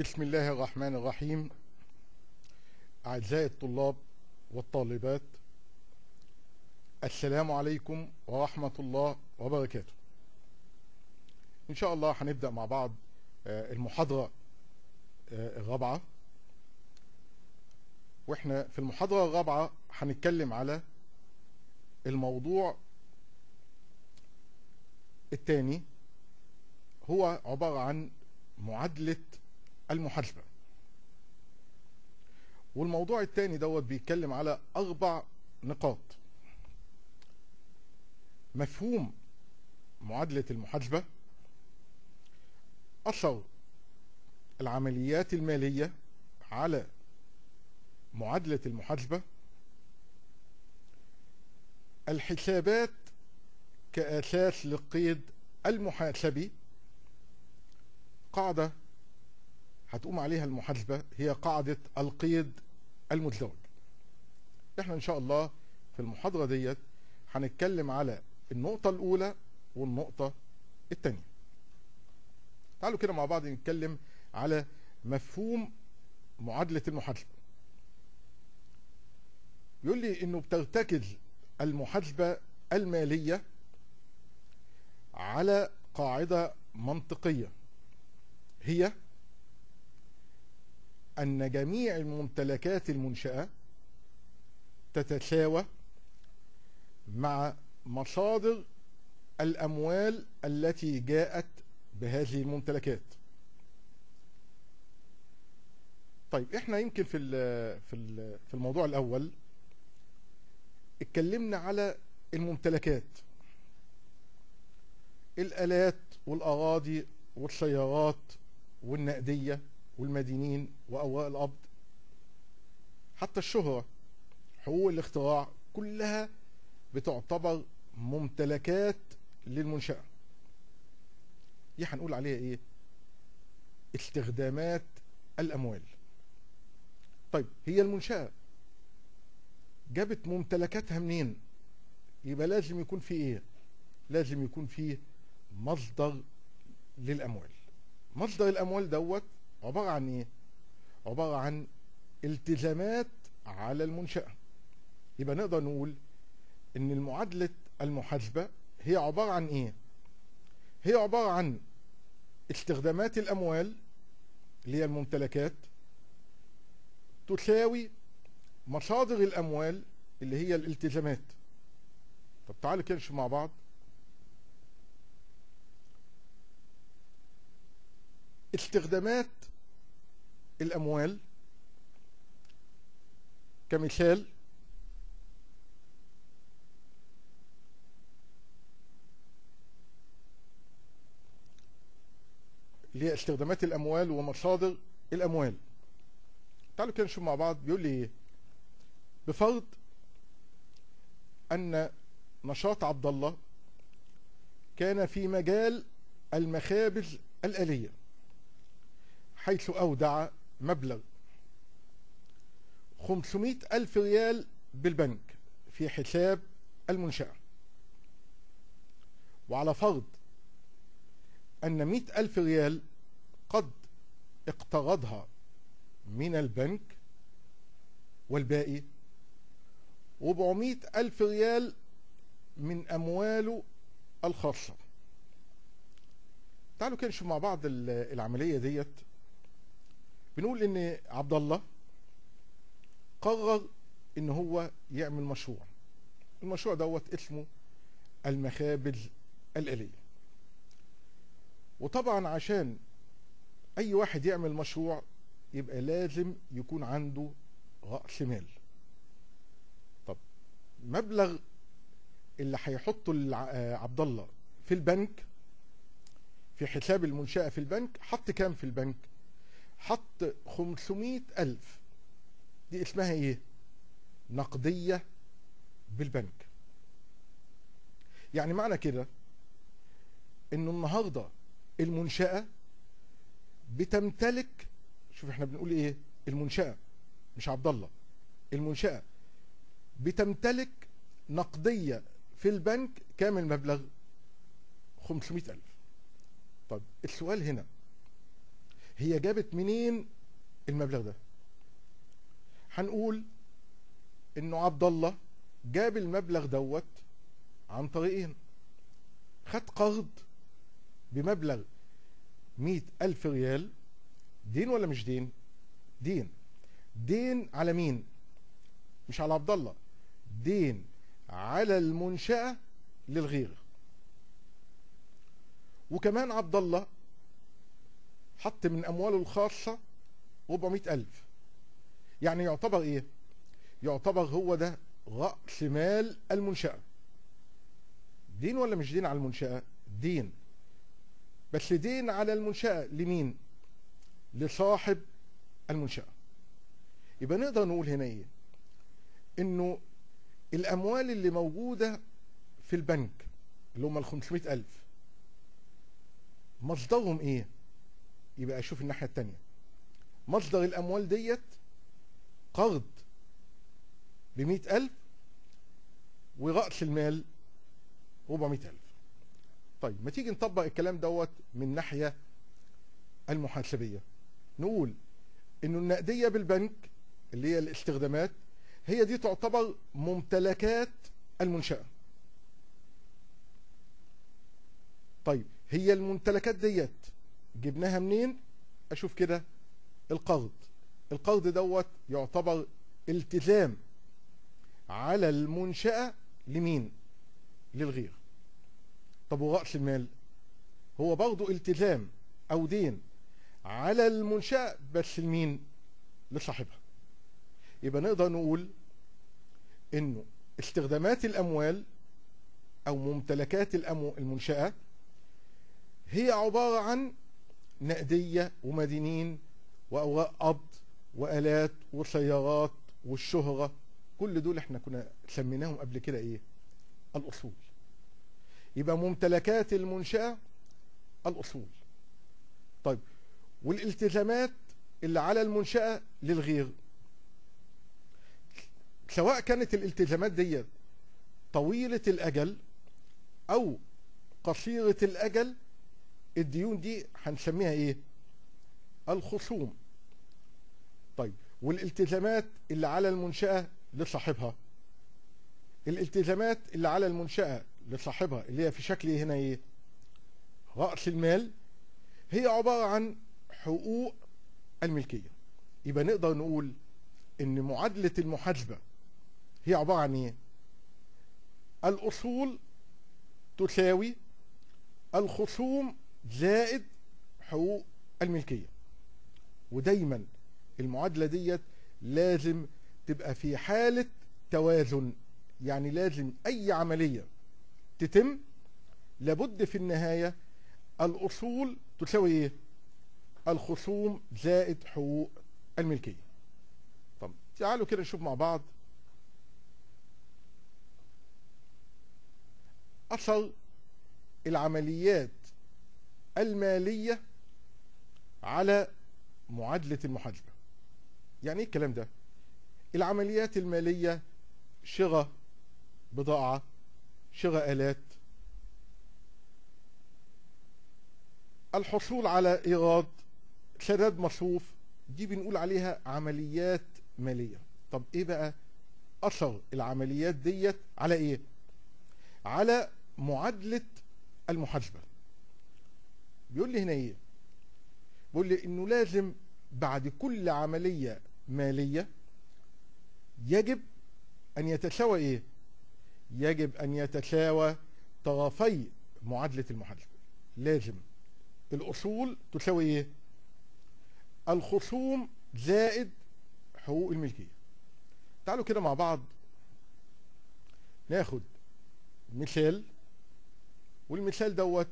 بسم الله الرحمن الرحيم. أعزائي الطلاب والطالبات السلام عليكم ورحمة الله وبركاته. إن شاء الله هنبدأ مع بعض آه، المحاضرة آه، الرابعة. وإحنا في المحاضرة الرابعة هنتكلم على الموضوع الثاني هو عبارة عن معادلة المحاسبة والموضوع الثاني دوت بيتكلم على أربع نقاط. مفهوم معادلة المحاسبة أثر العمليات المالية على معادلة المحاسبة الحسابات كأساس للقيد المحاسبي قاعدة هتقوم عليها المحاسبة هي قاعدة القيد المزدوج إحنا إن شاء الله في المحاضرة ديت هنتكلم على النقطة الأولى والنقطة الثانية تعالوا كده مع بعض نتكلم على مفهوم معادلة المحاسبة. يقول لي إنه بترتكز المحاسبة المالية على قاعدة منطقية. هي أن جميع الممتلكات المنشأة تتساوى مع مصادر الأموال التي جاءت بهذه الممتلكات. طيب إحنا يمكن في في في الموضوع الأول اتكلمنا على الممتلكات. الآلات والأراضي والسيارات والنقدية. والمدينين وأوراق القبض حتى الشهرة حقوق الاختراع كلها بتعتبر ممتلكات للمنشأة. دي هنقول عليها إيه؟ استخدامات الأموال. طيب هي المنشأة جابت ممتلكاتها منين؟ يبقى لازم يكون في إيه؟ لازم يكون في مصدر للأموال. مصدر الأموال دوت عبارة عن إيه؟ عبارة عن التزامات على المنشأة. يبقى نقدر نقول إن المعادلة المحاسبة هي عبارة عن إيه؟ هي عبارة عن استخدامات الأموال اللي هي الممتلكات تساوي مصادر الأموال اللي هي الالتزامات. طب تعالوا كده مع بعض. استخدامات الأموال كمثال اللي هي استخدامات الأموال ومصادر الأموال. تعالوا كده نشوف مع بعض بيقول لي إيه؟ بفرض أن نشاط عبد الله كان في مجال المخابز الآلية حيث أودع مبلغ 500 ألف ريال بالبنك في حساب المنشأة. وعلى فرض أن 100 ألف ريال قد اقترضها من البنك والباقي 400 ألف ريال من أمواله الخاصة. تعالوا كده نشوف مع بعض العملية ديت. بنقول إن عبد الله قرر إن هو يعمل مشروع. المشروع دوت اسمه المخابز الآلية. وطبعا عشان أي واحد يعمل مشروع يبقى لازم يكون عنده رأس مال. طب مبلغ اللي هيحطه عبد الله في البنك في حساب المنشأة في البنك حط كام في البنك؟ حط 500 ألف. دي اسمها إيه؟ نقدية بالبنك. يعني معنى كده إنه النهاردة المنشأة بتمتلك شوف إحنا بنقول إيه؟ المنشأة مش عبد الله المنشأة بتمتلك نقدية في البنك كام المبلغ 500 ألف. طب السؤال هنا هي جابت منين المبلغ ده؟ هنقول انه عبد الله جاب المبلغ دوت عن طريقين. خد قرض بمبلغ مئة ألف ريال دين ولا مش دين؟ دين. دين على مين؟ مش على عبد الله. دين على المنشأة للغير. وكمان عبد الله حط من أمواله الخاصة 400 ألف. يعني يعتبر إيه؟ يعتبر هو ده رأس مال المنشأة. دين ولا مش دين على المنشأة؟ دين. بس دين على المنشأة لمين؟ لصاحب المنشأة. يبقى نقدر نقول هنا إيه؟ إنه الأموال اللي موجودة في البنك اللي هم ال 500 ألف مصدرهم إيه؟ يبقى أشوف الناحية التانية. مصدر الأموال ديت قرض بمئة ألف ورأس المال 400 ألف. طيب ما تيجي نطبق الكلام دوت من ناحية المحاسبية. نقول إنه النقدية بالبنك اللي هي الاستخدامات هي دي تعتبر ممتلكات المنشأة. طيب هي الممتلكات ديت جبناها منين؟ أشوف كده القرض القرض دوت يعتبر التزام على المنشأة لمين؟ للغير. طب ورأس المال؟ هو برضه التزام أو دين على المنشأة بس لمين؟ لصاحبها. يبقى نقدر نقول إنه استخدامات الأموال أو ممتلكات المنشأة هي عبارة عن نقدية ومدينين وأوراق قبض وآلات وسيارات والشهرة. كل دول إحنا كنا سميناهم قبل كده إيه؟ الأصول. يبقى ممتلكات المنشأة الأصول. طيب والالتزامات اللي على المنشأة للغير. سواء كانت الالتزامات دي طويلة الأجل أو قصيرة الأجل الديون دي هنسميها إيه؟ الخصوم طيب والالتزامات اللي على المنشأة لصاحبها الالتزامات اللي على المنشأة لصاحبها اللي هي في شكل هنا إيه؟ رأس المال هي عبارة عن حقوق الملكية يبقى نقدر نقول إن معادلة المحاسبة هي عبارة عن إيه الأصول تساوي الخصوم زائد حقوق الملكية. ودايما المعادلة ديت لازم تبقى في حالة توازن يعني لازم أي عملية تتم لابد في النهاية الأصول تساوي إيه؟ الخصوم زائد حقوق الملكية. طب تعالوا كده نشوف مع بعض. أثر العمليات المالية على معادلة المحاسبة يعني إيه الكلام ده؟ العمليات المالية شراء بضاعة شراء آلات. الحصول على إيراد سداد مصروف دي بنقول عليها عمليات مالية. طب إيه بقى؟ أثر العمليات ديت على إيه؟ على معادلة المحاسبة. بيقول لي هنا إيه؟ بيقول لي إنه لازم بعد كل عملية مالية يجب أن يتساوى إيه؟ يجب أن يتساوى طرفي معادلة المحاسبة لازم. الأصول تساوي إيه؟ الخصوم زائد حقوق الملكية. تعالوا كده مع بعض ناخد مثال والمثال دوت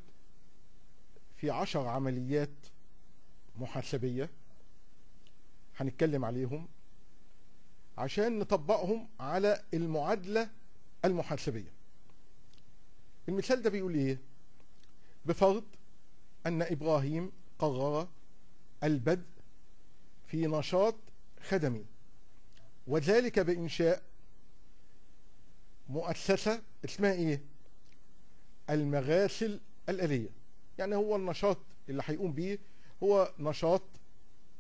في عشر عمليات محاسبية هنتكلم عليهم عشان نطبقهم على المعادلة المحاسبية. المثال ده بيقول إيه؟ بفرض أن إبراهيم قرر البدء في نشاط خدمي وذلك بإنشاء مؤسسة اسمها إيه؟ المغاسل الآلية. يعني هو النشاط اللي هيقوم بيه هو نشاط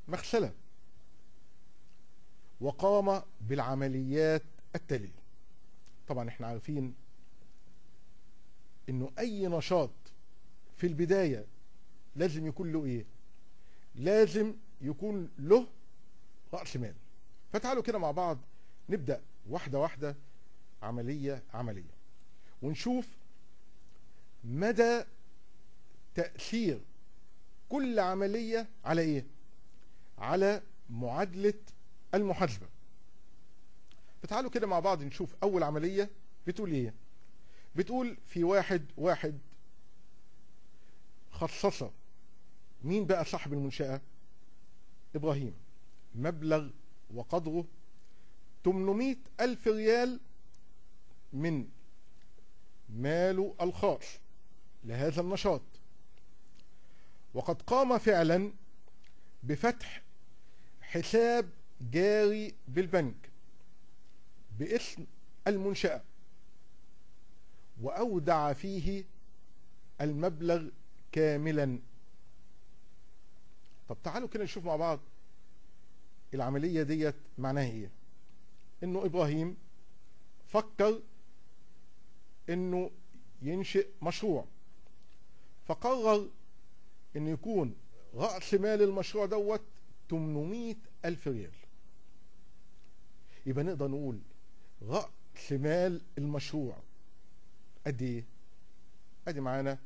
مغسلة. وقام بالعمليات التالية. طبعا إحنا عارفين إنه أي نشاط في البداية لازم يكون له إيه؟ لازم يكون له رأس مال. فتعالوا كده مع بعض نبدأ واحدة واحدة عملية عملية. ونشوف مدى تأثير كل عملية على إيه؟ على معادلة المحاسبة. فتعالوا كده مع بعض نشوف أول عملية بتقول إيه؟ بتقول في واحد واحد خصص مين بقى صاحب المنشأة؟ إبراهيم. مبلغ وقدره 800 ألف ريال من ماله الخاص لهذا النشاط. وقد قام فعلا بفتح حساب جاري بالبنك باسم المنشأة وأودع فيه المبلغ كاملا. طب تعالوا كده نشوف مع بعض العملية ديت معناها إيه. إنه إبراهيم فكر إنه ينشئ مشروع فقرر انه يكون رأس مال المشروع دوت 800 ألف ريال. يبقى نقدر نقول رأس مال المشروع. قد إيه؟ ادي معانا.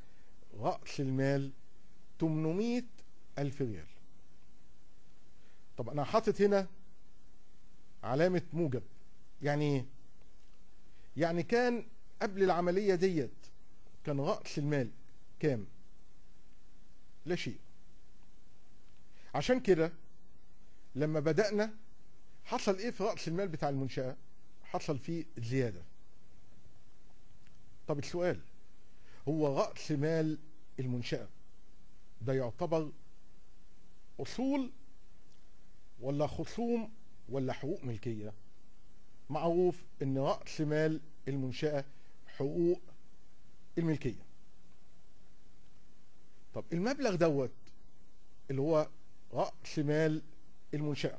رأس المال 800 ألف ريال. طب أنا حاطط هنا علامة موجب. يعني إيه؟ يعني كان قبل العملية ديت كان رأس المال كام؟ لا شيء. عشان كده لما بدأنا حصل إيه في رأس المال بتاع المنشأة؟ حصل فيه زيادة. طب السؤال هو رأس مال المنشأة ده يعتبر أصول ولا خصوم ولا حقوق ملكية؟ معروف إن رأس مال المنشأة حقوق الملكية. طب المبلغ دوت اللي هو رأس مال المنشأة.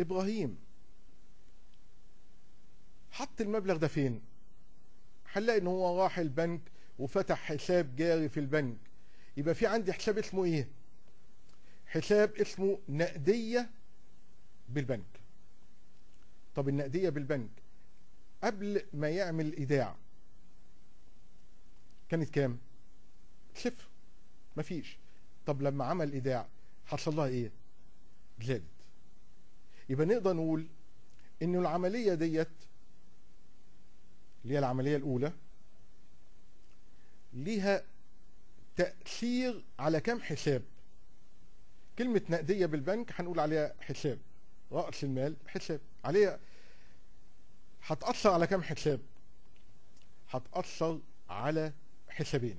إبراهيم حط المبلغ ده فين؟ هنلاقي إن هو راح البنك وفتح حساب جاري في البنك. يبقى في عندي حساب اسمه إيه؟ حساب اسمه نقدية بالبنك. طب النقدية بالبنك قبل ما يعمل إيداع كانت كام؟ صفر مفيش. طب لما عمل إيداع حصل لها إيه؟ زادت يبقى نقدر نقول إنه العملية ديت اللي هي العملية الأولى ليها تأثير على كم حساب. كلمة نقدية بالبنك هنقول عليها حساب. رأس المال حساب. عليها هتأثر على كم حساب؟ هتأثر على حسابين.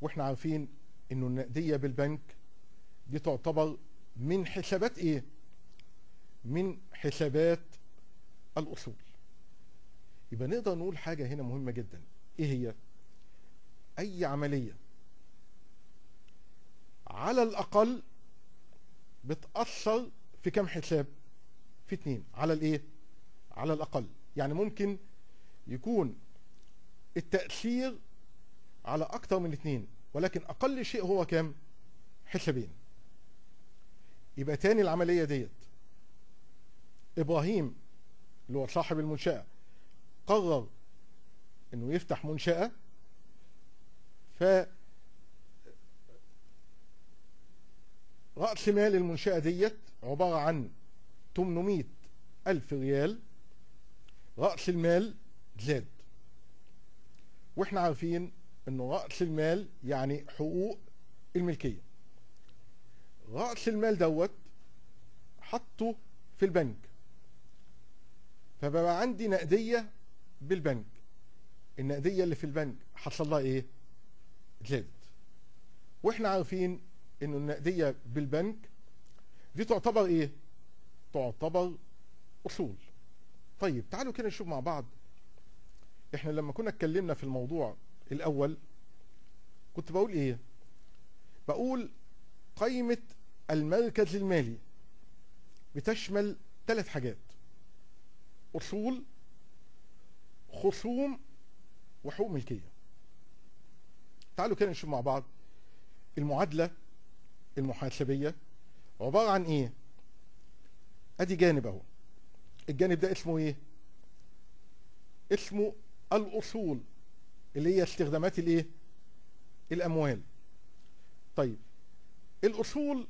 وإحنا عارفين انه النقدية بالبنك دي تعتبر من حسابات إيه؟ من حسابات الأصول. يبقى نقدر نقول حاجة هنا مهمة جدا. إيه هي؟ أي عملية على الأقل بتأثر في كم حساب؟ في اتنين. على الإيه؟ على الأقل. يعني ممكن يكون التأثير على أكتر من اتنين ولكن أقل شيء هو كام حسابين. يبقى تاني العملية ديت. إبراهيم اللي هو صاحب المنشأة قرر إنه يفتح منشأة ف رأس مال المنشأة ديت عبارة عن 800 ألف ريال رأس المال زاد. وإحنا عارفين إنه رأس المال يعني حقوق الملكية. رأس المال دوت حطه في البنك. فبقى عندي نقدية بالبنك. النقدية اللي في البنك حصل لها إيه؟ زادت. وإحنا عارفين إنه النقدية بالبنك دي تعتبر إيه؟ تعتبر أصول. طيب تعالوا كده نشوف مع بعض. إحنا لما كنا اتكلمنا في الموضوع الأول كنت بقول إيه؟ بقول قائمة المركز المالي بتشمل ثلاث حاجات أصول خصوم وحقوق ملكية. تعالوا كده نشوف مع بعض المعادلة المحاسبية. عبارة عن إيه؟ أدي جانب أهو. الجانب ده اسمه إيه؟ اسمه الأصول. اللي هي استخدامات الايه؟ الأموال. طيب الأصول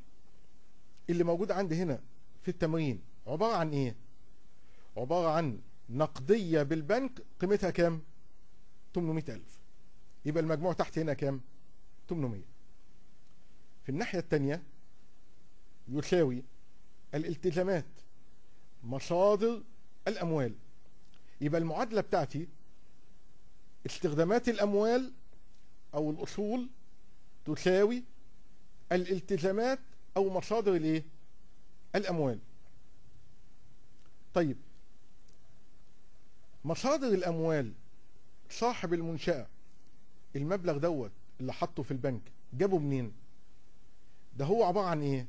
اللي موجودة عندي هنا في التمرين عبارة عن إيه؟ عبارة عن نقدية بالبنك قيمتها كام؟ 800 ألف. يبقى المجموع تحت هنا كام؟ 800 في الناحية التانية يساوي الالتزامات مصادر الأموال. يبقى المعادلة بتاعتي استخدامات الأموال أو الأصول تساوي الالتزامات أو مصادر الإيه؟ الأموال. طيب مصادر الأموال صاحب المنشأة المبلغ دوت اللي حطه في البنك جابه منين؟ ده هو عبارة عن إيه؟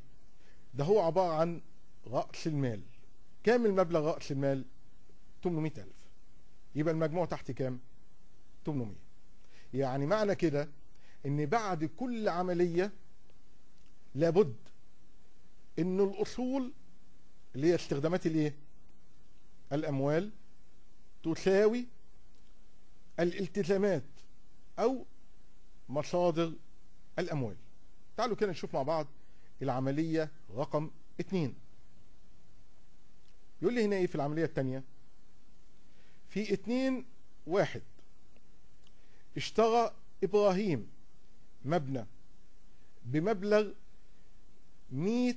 ده هو عبارة عن رأس المال. كام المبلغ رأس المال؟ 800 ألف. يبقى المجموع تحت كام؟ 800 يعني معنى كده إن بعد كل عملية لابد إن الأصول اللي هي استخدامات الإيه؟ الأموال تساوي الالتزامات أو مصادر الأموال. تعالوا كده نشوف مع بعض العملية رقم اتنين. يقول لي هنا إيه في العملية التانية؟ في اتنين واحد. اشترى إبراهيم مبنى بمبلغ مئة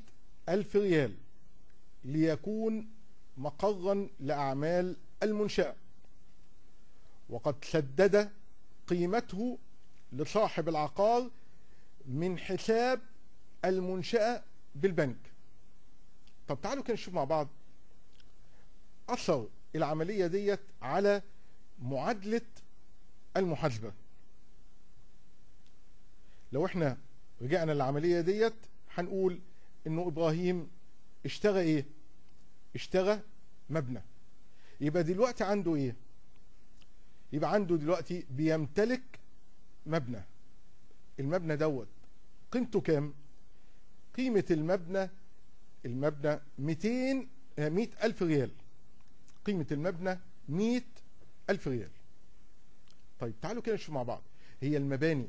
ألف ريال ليكون مقرا لأعمال المنشأة. وقد سدد قيمته لصاحب العقار من حساب المنشأة بالبنك. طب تعالوا كده نشوف مع بعض أثر العملية ديت على معادلة المحاسبة. لو إحنا رجعنا للعملية ديت هنقول إنه إبراهيم اشترى إيه؟ اشترى مبنى. يبقى دلوقتي عنده إيه؟ يبقى عنده دلوقتي بيمتلك مبنى. المبنى دوت قيمته كام؟ قيمة المبنى المبنى 200 100 ألف ريال. قيمة المبنى 100 ألف ريال. طيب تعالوا كده نشوف مع بعض. هي المباني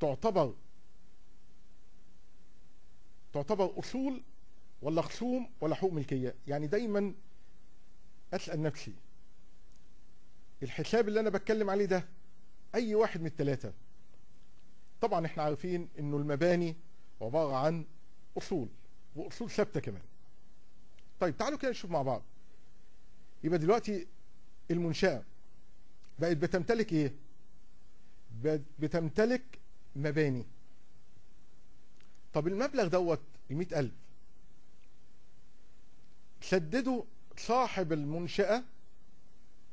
تعتبر تعتبر أصول ولا خصوم ولا حقوق ملكية؟ يعني دايما أسأل نفسي الحساب اللي أنا بتكلم عليه ده أي واحد من الثلاثة طبعا إحنا عارفين إنه المباني عبارة عن أصول وأصول ثابتة كمان. طيب تعالوا كده نشوف مع بعض. يبقى دلوقتي المنشأة. بقت بتمتلك إيه؟ بتمتلك مباني. طب المبلغ دوت المئة ألف. سدده صاحب المنشأة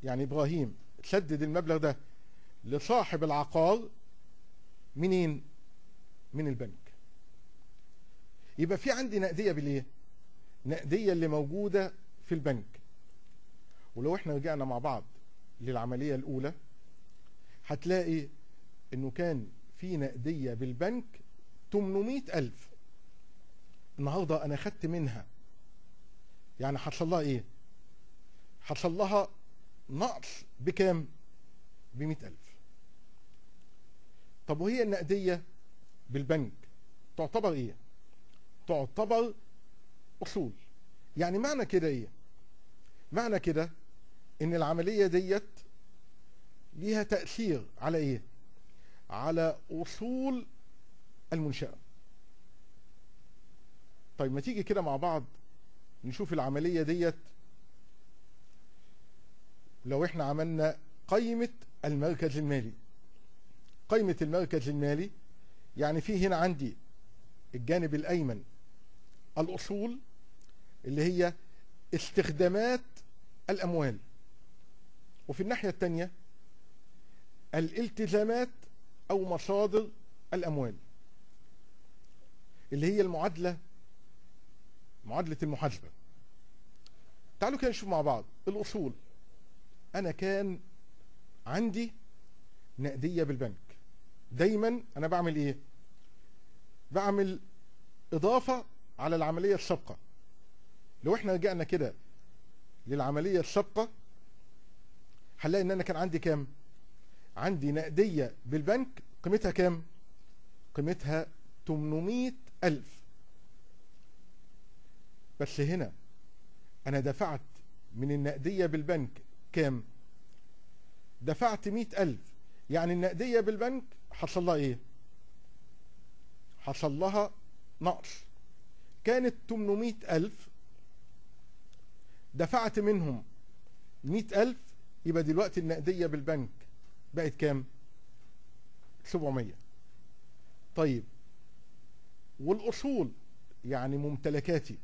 يعني إبراهيم سدد المبلغ ده لصاحب العقار منين؟ من البنك. يبقى في عندي نقدية بالإيه؟ نقدية اللي موجودة في البنك. ولو إحنا رجعنا مع بعض للعملية الأولى هتلاقي إنه كان في نقدية بالبنك 800 ألف. النهاردة أنا خدت منها. يعني حصل لها إيه؟ حصل لها نقص بكام؟ ب ألف. طب وهي النقدية بالبنك تعتبر إيه؟ تعتبر أصول. يعني معنى كده إيه؟ معنى كده إن العملية ديت ليها تأثير على إيه؟ على أصول المنشأة. طيب ما تيجي كده مع بعض نشوف العملية ديت؟ لو إحنا عملنا قيمة المركز المالي. قيمة المركز المالي يعني في هنا عندي الجانب الأيمن الأصول اللي هي استخدامات الأموال. وفي الناحية الثانية الالتزامات أو مصادر الأموال اللي هي المعادلة معادلة المحاسبة. تعالوا كده نشوف مع بعض الأصول. أنا كان عندي نقدية بالبنك. دايما أنا بعمل إيه؟ بعمل إضافة على العملية السابقة. لو إحنا رجعنا كده للعملية السابقة هنلاقي إن أنا كان عندي كام؟ عندي نقدية بالبنك قيمتها كام؟ قيمتها 800 ألف. بس هنا أنا دفعت من النقدية بالبنك كام؟ دفعت 100 ألف. يعني النقدية بالبنك حصل لها إيه؟ حصل لها نقص. كانت 800 ألف. دفعت منهم 100 ألف يبقى دلوقتي النقدية بالبنك بقت كام؟ 700 طيب والأصول يعني ممتلكاتي.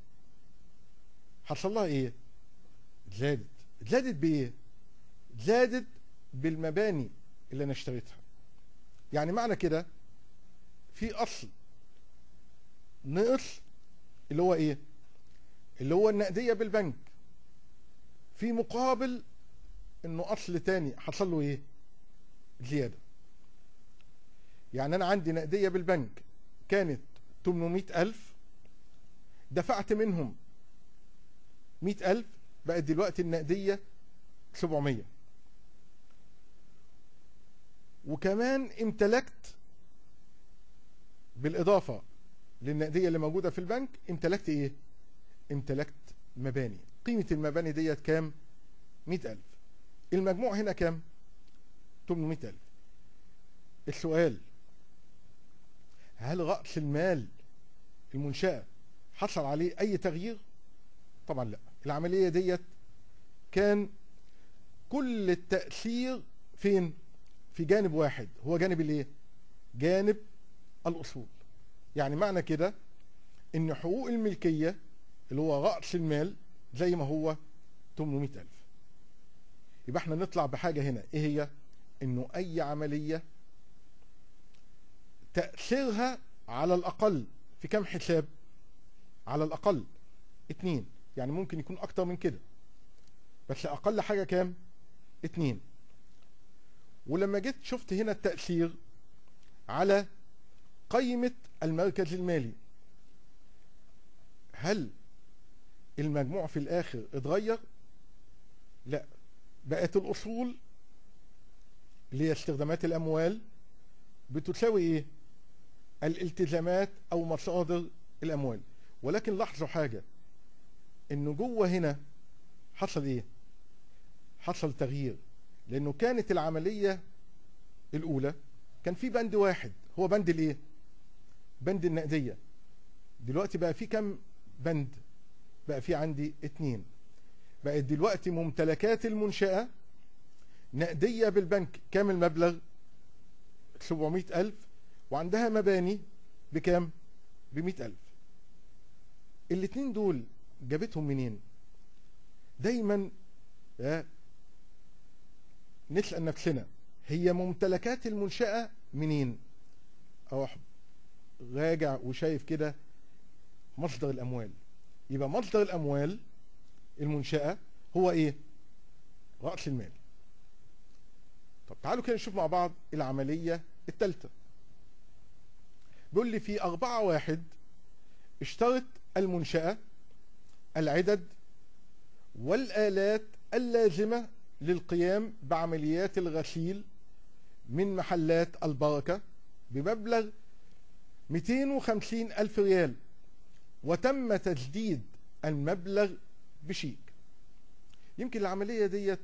حصل لها إيه؟ زادت. زادت بإيه؟ زادت بالمباني اللي أنا اشتريتها. يعني معنى كده في أصل. نقص اللي هو إيه؟ اللي هو النقدية بالبنك. في مقابل إنه أصل تاني حصل له إيه؟ زيادة. يعني أنا عندي نقدية بالبنك كانت 800 ألف دفعت منهم 100 ألف بقت دلوقتي النقدية 700 وكمان امتلكت بالإضافة للنقدية اللي موجودة في البنك امتلكت إيه؟ امتلكت مباني. قيمة المباني ديت كام؟ 100 ألف. المجموع هنا كام؟ 800 ألف. السؤال هل رأس المال المنشأة حصل عليه أي تغيير؟ طبعا لا. العملية ديت كان كل التأثير فين؟ في جانب واحد. هو جانب الإيه؟ جانب الأصول. يعني معنى كده إن حقوق الملكية اللي هو رأس المال زي ما هو 800 ألف. يبقى إحنا نطلع بحاجة هنا. إيه هي؟ إنه أي عملية تأثيرها على الأقل في كم حساب؟ على الأقل اتنين. يعني ممكن يكون أكتر من كده. بس أقل حاجة كام؟ اتنين. ولما جيت شفت هنا التأثير على قيمة المركز المالي. هل المجموع في الآخر اتغير؟ لا. بقت الأصول اللي هي استخدامات الأموال بتساوي إيه؟ الالتزامات أو مصادر الأموال. ولكن لاحظوا حاجة. إنه جوه هنا حصل إيه؟ حصل تغيير. لأنه كانت العملية الأولى كان في بند واحد. هو بند الإيه؟ بند النقدية. دلوقتي بقى في كم بند؟ بقى في عندي اتنين. بقت دلوقتي ممتلكات المنشأة نقدية بالبنك. كام المبلغ؟ 700 ألف. وعندها مباني بكام؟ بمئة ألف. الاتنين دول جابتهم منين؟ دايما نسأل نفسنا هي ممتلكات المنشأة منين؟ أروح راجع وشايف كده مصدر الأموال. يبقى مصدر الأموال المنشأة هو إيه؟ رأس المال. طب تعالوا كده نشوف مع بعض العملية الثالثة بيقول لي في أربعة واحد اشترط المنشأة العدد والآلات اللازمة للقيام بعمليات الغسيل من محلات البركة بمبلغ 250 ألف ريال وتم تجديد المبلغ بشيك. يمكن العملية ديت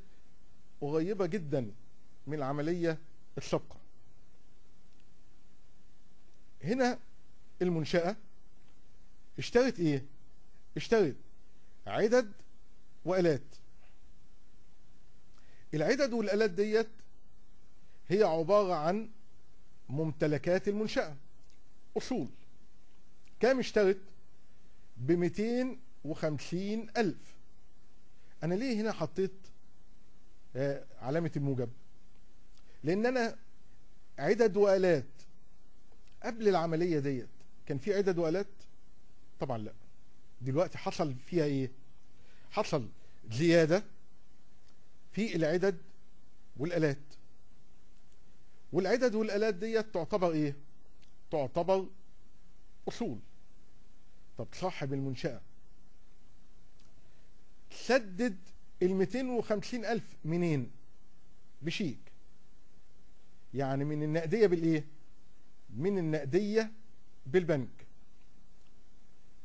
قريبة جدا من العملية السابقة. هنا المنشأة اشترت إيه؟ اشترت عدد وآلات. العدد والآلات ديت هي عبارة عن ممتلكات المنشأة. أصول. كام اشترت؟ بميتين وخمسين ألف. أنا ليه هنا حطيت آه علامة الموجب؟ لأن أنا عدد وآلات قبل العملية ديت كان في عدد وآلات؟ طبعا لا. دلوقتي حصل فيها إيه؟ حصل زيادة في العدد والآلات. والعدد والآلات ديت تعتبر إيه؟ تعتبر أصول. طب صاحب المنشأة سدد ال 250 ألف منين؟ بشيك يعني من النقدية بالإيه؟ من النقدية بالبنك.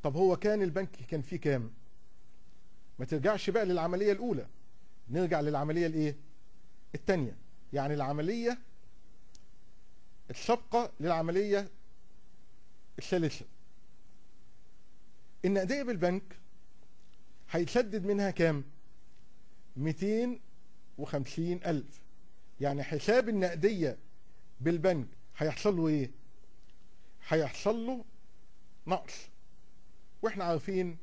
طب هو كان البنك كان فيه كام؟ ما ترجعش بقى للعملية الأولى. نرجع للعملية الإيه؟ الثانية يعني العملية السابقه للعملية الثالثة. النقدية بالبنك هيسدد منها كام؟ 250 ألف. يعني حساب النقدية بالبنك هيحصل له إيه؟ هيحصل له نقص. وإحنا عارفين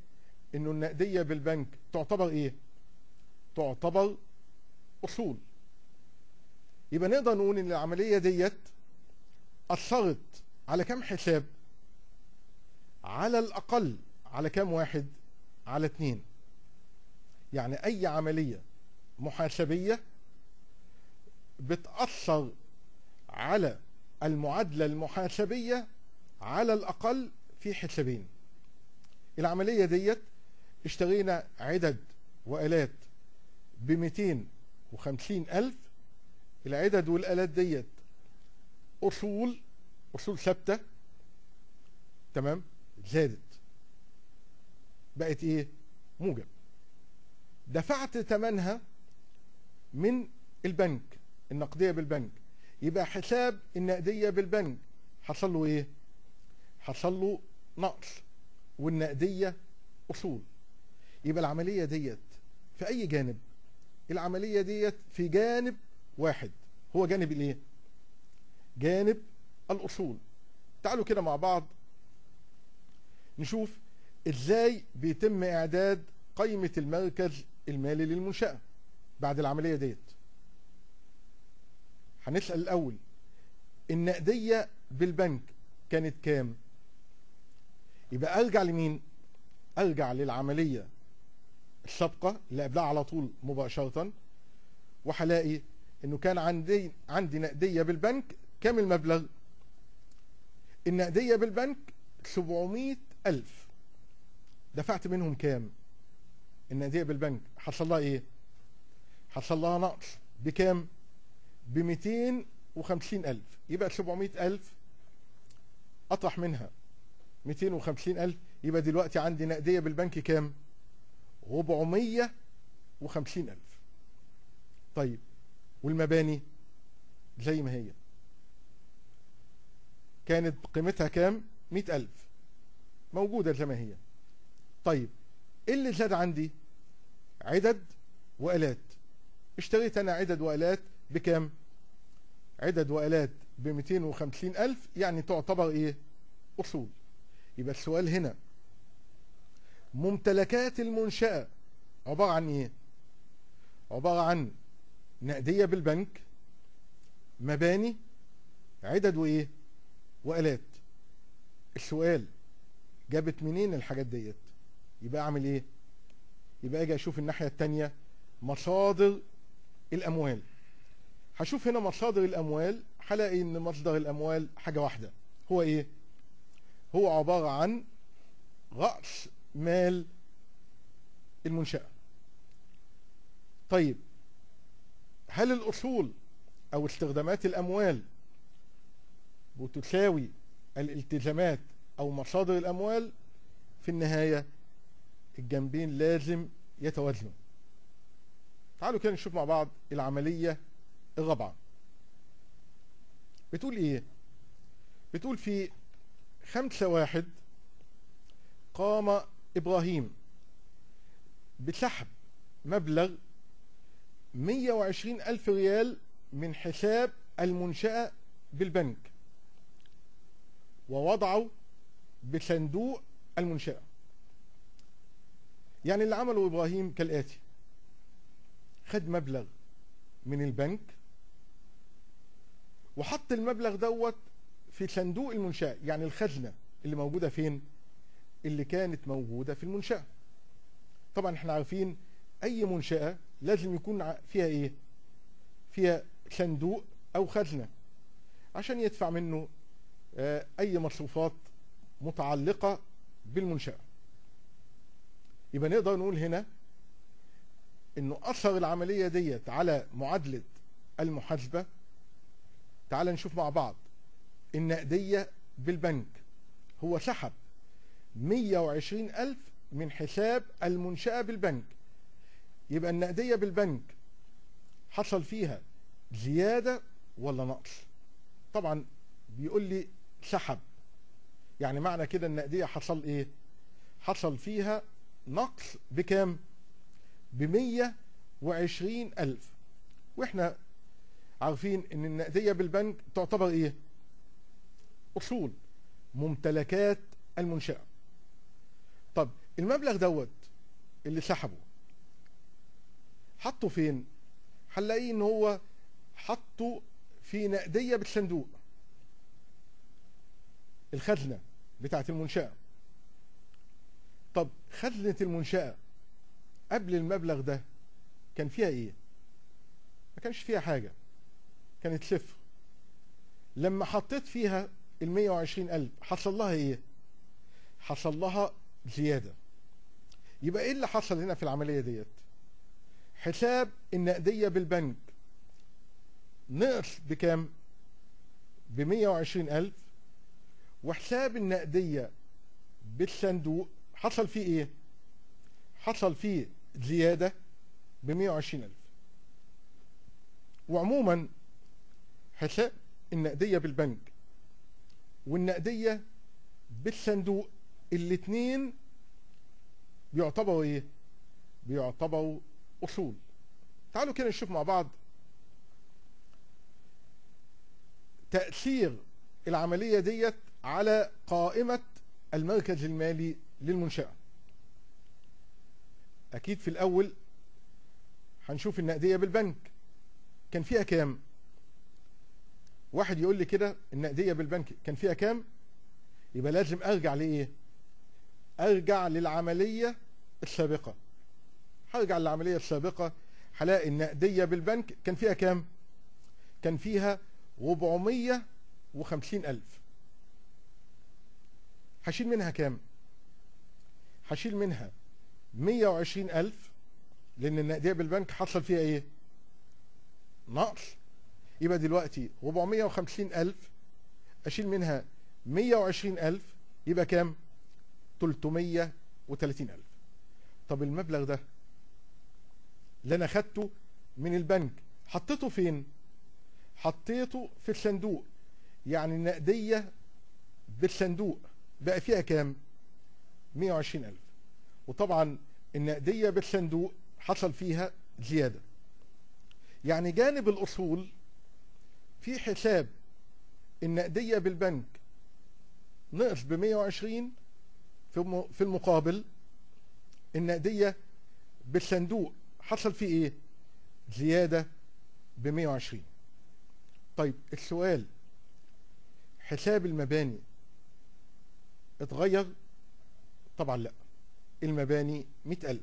إنه النقدية بالبنك تعتبر إيه؟ تعتبر أصول. يبقى نقدر نقول إن العملية ديت أثرت على كم حساب؟ على الأقل على كم واحد؟ على اتنين. يعني أي عملية محاسبية بتأثر على المعادلة المحاسبية على الأقل في حسابين. العملية ديت اشترينا عدد وآلات بميتين وخمسين ألف. العدد والآلات ديت أصول أصول ثابتة. تمام؟ زادت. بقت إيه؟ موجب. دفعت ثمنها من البنك. النقدية بالبنك. يبقى حساب النقدية بالبنك حصل له إيه؟ حصل له نقص والنقدية أصول. يبقى العملية ديت في أي جانب؟ العملية ديت في جانب واحد. هو جانب الإيه؟ جانب الأصول. تعالوا كده مع بعض نشوف إزاي بيتم إعداد قائمة المركز المالي للمنشأة بعد العملية ديت. هنسأل الأول النقدية بالبنك كانت كام؟ يبقى أرجع لمين؟ أرجع للعملية السابقة اللي قبلها على طول مباشرة وهلاقي إنه كان عندي عندي نقدية بالبنك كام المبلغ النقدية بالبنك 700 ألف. دفعت منهم كام؟ النقدية بالبنك حصل لها إيه؟ حصل لها نقص بكام؟ ب 250 ألف. يبقى 700 ألف أطرح منها. 250 ألف. يبقى دلوقتي عندي نقدية بالبنك كام؟ 450 ألف. طيب والمباني؟ زي ما هي. كانت قيمتها كام؟ 100 ألف. موجودة زي ما هي. طيب إيه اللي زاد عندي؟ عدد وآلات. اشتريت أنا عدد وآلات بكام؟ عدد وآلات ب 250 ألف يعني تعتبر إيه؟ أصول. يبقى السؤال هنا ممتلكات المنشأة عبارة عن إيه؟ عبارة عن نقدية بالبنك مباني عدد وإيه؟ وآلات. السؤال جابت منين الحاجات ديت؟ يبقى أعمل إيه؟ يبقى أجي أشوف الناحية التانية مصادر الأموال. هشوف هنا مصادر الأموال هلاقي إن مصدر الأموال حاجة واحدة. هو إيه؟ هو عبارة عن رأس مال المنشأة. طيب هل الأصول أو استخدامات الأموال بتساوي الالتزامات أو مصادر الأموال؟ في النهاية الجنبين لازم يتوازنوا. تعالوا كده نشوف مع بعض العملية الرابعة. بتقول إيه؟ بتقول في خمسة واحد قام إبراهيم بسحب مبلغ 120 ألف ريال من حساب المنشأة بالبنك. ووضعه بصندوق المنشأة. يعني اللي عمله إبراهيم كالآتي. خد مبلغ من البنك وحط المبلغ دوت في صندوق المنشأة. يعني الخزنة اللي موجودة فين؟ اللي كانت موجودة في المنشأة. طبعا إحنا عارفين أي منشأة لازم يكون فيها إيه؟ فيها صندوق أو خزنة. عشان يدفع منه آه، أي مصروفات متعلقة بالمنشأة. يبقى نقدر نقول هنا إنه أثر العملية ديت على معادلة المحاسبة تعال نشوف مع بعض. النقدية بالبنك. هو سحب 120 ألف من حساب المنشأة بالبنك. يبقى النقدية بالبنك حصل فيها زيادة ولا نقص؟ طبعا بيقول لي سحب. يعني معنى كده النقدية حصل إيه؟ حصل فيها نقص بكام؟ بمية وعشرين ألف. وإحنا عارفين إن النقدية بالبنك تعتبر إيه؟ أصول ممتلكات المنشأة. طب المبلغ دوت اللي سحبه حطه فين؟ هنلاقيه إن هو حطه في نقدية بالصندوق. الخزنة بتاعت المنشأة. طب خزنة المنشأة قبل المبلغ ده كان فيها إيه؟ ما كانش فيها حاجة. كانت صفر لما حطيت فيها ال 120 ألف حصل لها إيه؟ حصل لها زيادة. يبقى إيه اللي حصل هنا في العملية ديت؟ حساب النقدية بالبنك. نقص بكام؟ ب 120 ألف. وحساب النقدية بالصندوق حصل فيه إيه؟ حصل فيه زيادة ب 120 ألف. وعموما حساب النقدية بالبنك. والنقدية بالصندوق. الاتنين بيعتبروا إيه؟ بيعتبروا أصول. تعالوا كده نشوف مع بعض تأثير العملية ديت على قائمة المركز المالي للمنشأة. أكيد في الأول هنشوف النقدية بالبنك. كان فيها كام؟ واحد يقول لي كده النقدية بالبنك كان فيها كام؟ يبقى لازم أرجع لإيه؟ أرجع للعملية السابقة. هرجع للعملية السابقة هلاقي النقدية بالبنك كان فيها كام؟ كان فيها 450 ألف. هشيل منها كام؟ هشيل منها 120 ألف لأن النقدية بالبنك حصل فيها إيه؟ نقص. يبقى دلوقتي 450 ألف أشيل منها 120 ألف يبقى كام؟ 330 ألف. طب المبلغ ده اللي أنا خدته من البنك حطيته فين؟ حطيته في الصندوق. يعني النقدية بالصندوق بقى فيها كام؟ 120 ألف. وطبعا النقدية بالصندوق حصل فيها زيادة. يعني جانب الأصول في حساب النقدية بالبنك نقص ب 120 في المقابل النقدية بالصندوق حصل فيه إيه؟ زيادة ب 120 طيب السؤال حساب المباني اتغير؟ طبعا لا. المباني 100000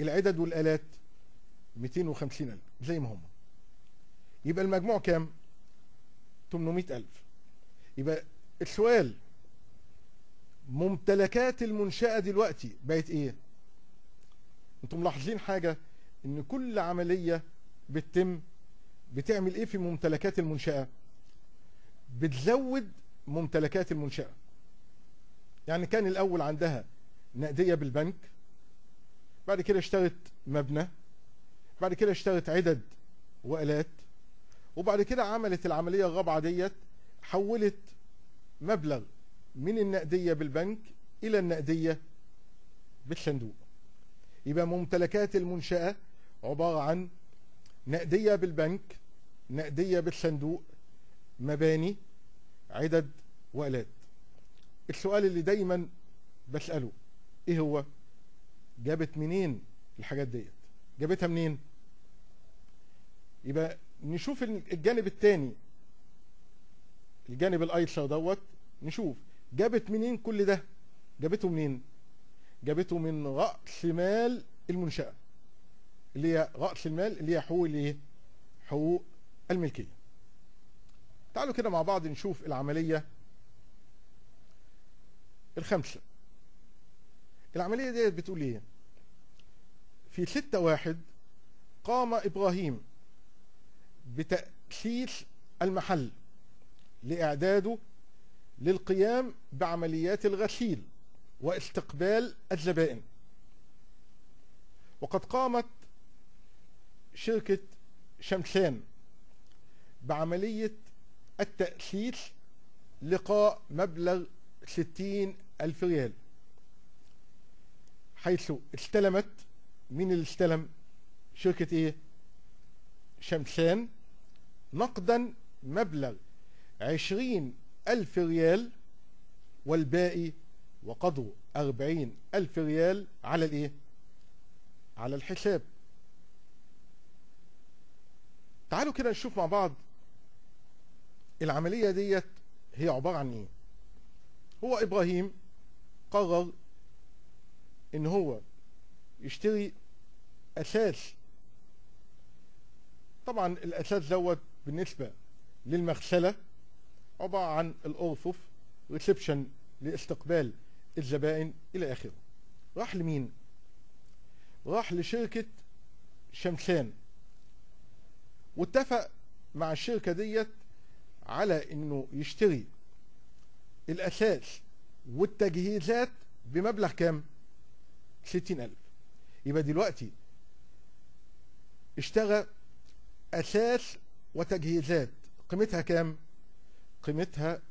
العدد والآلات 250000 زي ما هم. يبقى المجموع كام؟ 800000 يبقى السؤال ممتلكات المنشأة دلوقتي بقت إيه؟ أنتم ملاحظين حاجة؟ إن كل عملية بتتم بتعمل إيه في ممتلكات المنشأة؟ بتزود ممتلكات المنشأة. يعني كان الأول عندها نقدية بالبنك بعد كده اشترت مبنى بعد كده اشترت عدد وآلات وبعد كده عملت العملية الرابعة ديت حولت مبلغ من النقدية بالبنك إلى النقدية بالصندوق. يبقى ممتلكات المنشأة عبارة عن نقدية بالبنك نقدية بالصندوق مباني عدد وآلات. السؤال اللي دايما بسأله إيه هو؟ جابت منين الحاجات ديت؟ جابتها منين؟ يبقى نشوف الجانب الثاني الجانب الايسر دوت؟ نشوف. جابت منين كل ده؟ جابته منين؟ جابته من رأس مال المنشأة اللي هي رأس المال اللي هي حقوق الايه؟ حقوق الملكية. تعالوا كده مع بعض نشوف العملية الخمسة العملية ديت بتقول إيه؟ في ستة واحد قام إبراهيم بتأسيس المحل لإعداده للقيام بعمليات الغسيل واستقبال الزبائن وقد قامت شركة شمسان بعملية التأسيس لقاء مبلغ ستين ألف ريال حيث استلمت مين اللي استلم؟ شركة إيه؟ شمسان نقدا مبلغ عشرين ألف ريال والباقي وقدره أربعين ألف ريال على الإيه؟ على الحساب. تعالوا كده نشوف مع بعض العملية ديت هي عبارة عن إيه. هو إبراهيم قرر إن هو يشتري أساس طبعا الاثاث دوت بالنسبة للمغسلة عبارة عن الارفف reception لاستقبال الزبائن إلى آخره. راح لمين؟ راح لشركة شمسان. واتفق مع الشركة ديت على إنه يشتري الأثاث والتجهيزات بمبلغ كام؟ ستين ألف. يبقى دلوقتي اشترى أساس وتجهيزات. قيمتها كام؟ قيمتها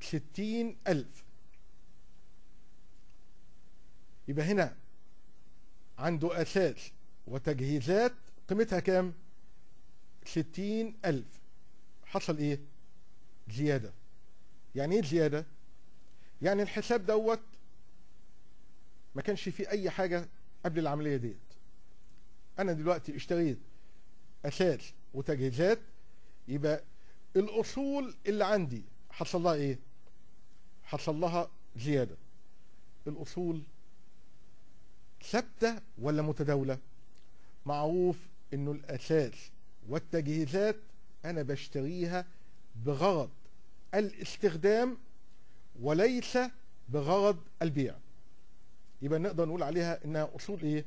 ستين ألف. يبقى هنا عنده أساس وتجهيزات. قيمتها كام؟ ستين ألف. حصل إيه؟ زيادة. يعني إيه زيادة؟ يعني الحساب دوت ما كانش فيه أي حاجة قبل العملية ديت. أنا دلوقتي اشتريت أساس وتجهيزات يبقى الأصول اللي عندي حصل لها إيه؟ حصل لها زيادة. الأصول ثابتة ولا متداولة؟ معروف إنه الأساس والتجهيزات أنا بشتريها بغرض الاستخدام وليس بغرض البيع. يبقى نقدر نقول عليها إنها أصول إيه؟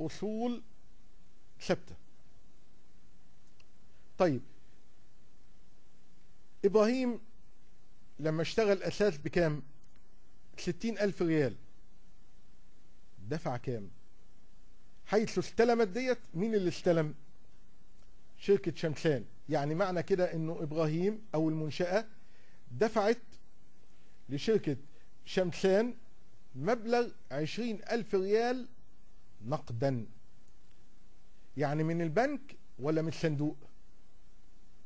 أصول ثابتة. طيب إبراهيم لما اشتغل أساس بكام؟ ستين ألف ريال. دفع كام؟ حيث استلمت ديت مين اللي استلم؟ شركة شمسان. يعني معنى كده إنه إبراهيم أو المنشأة دفعت لشركة شمسان مبلغ عشرين ألف ريال نقدا. يعني من البنك ولا من الصندوق؟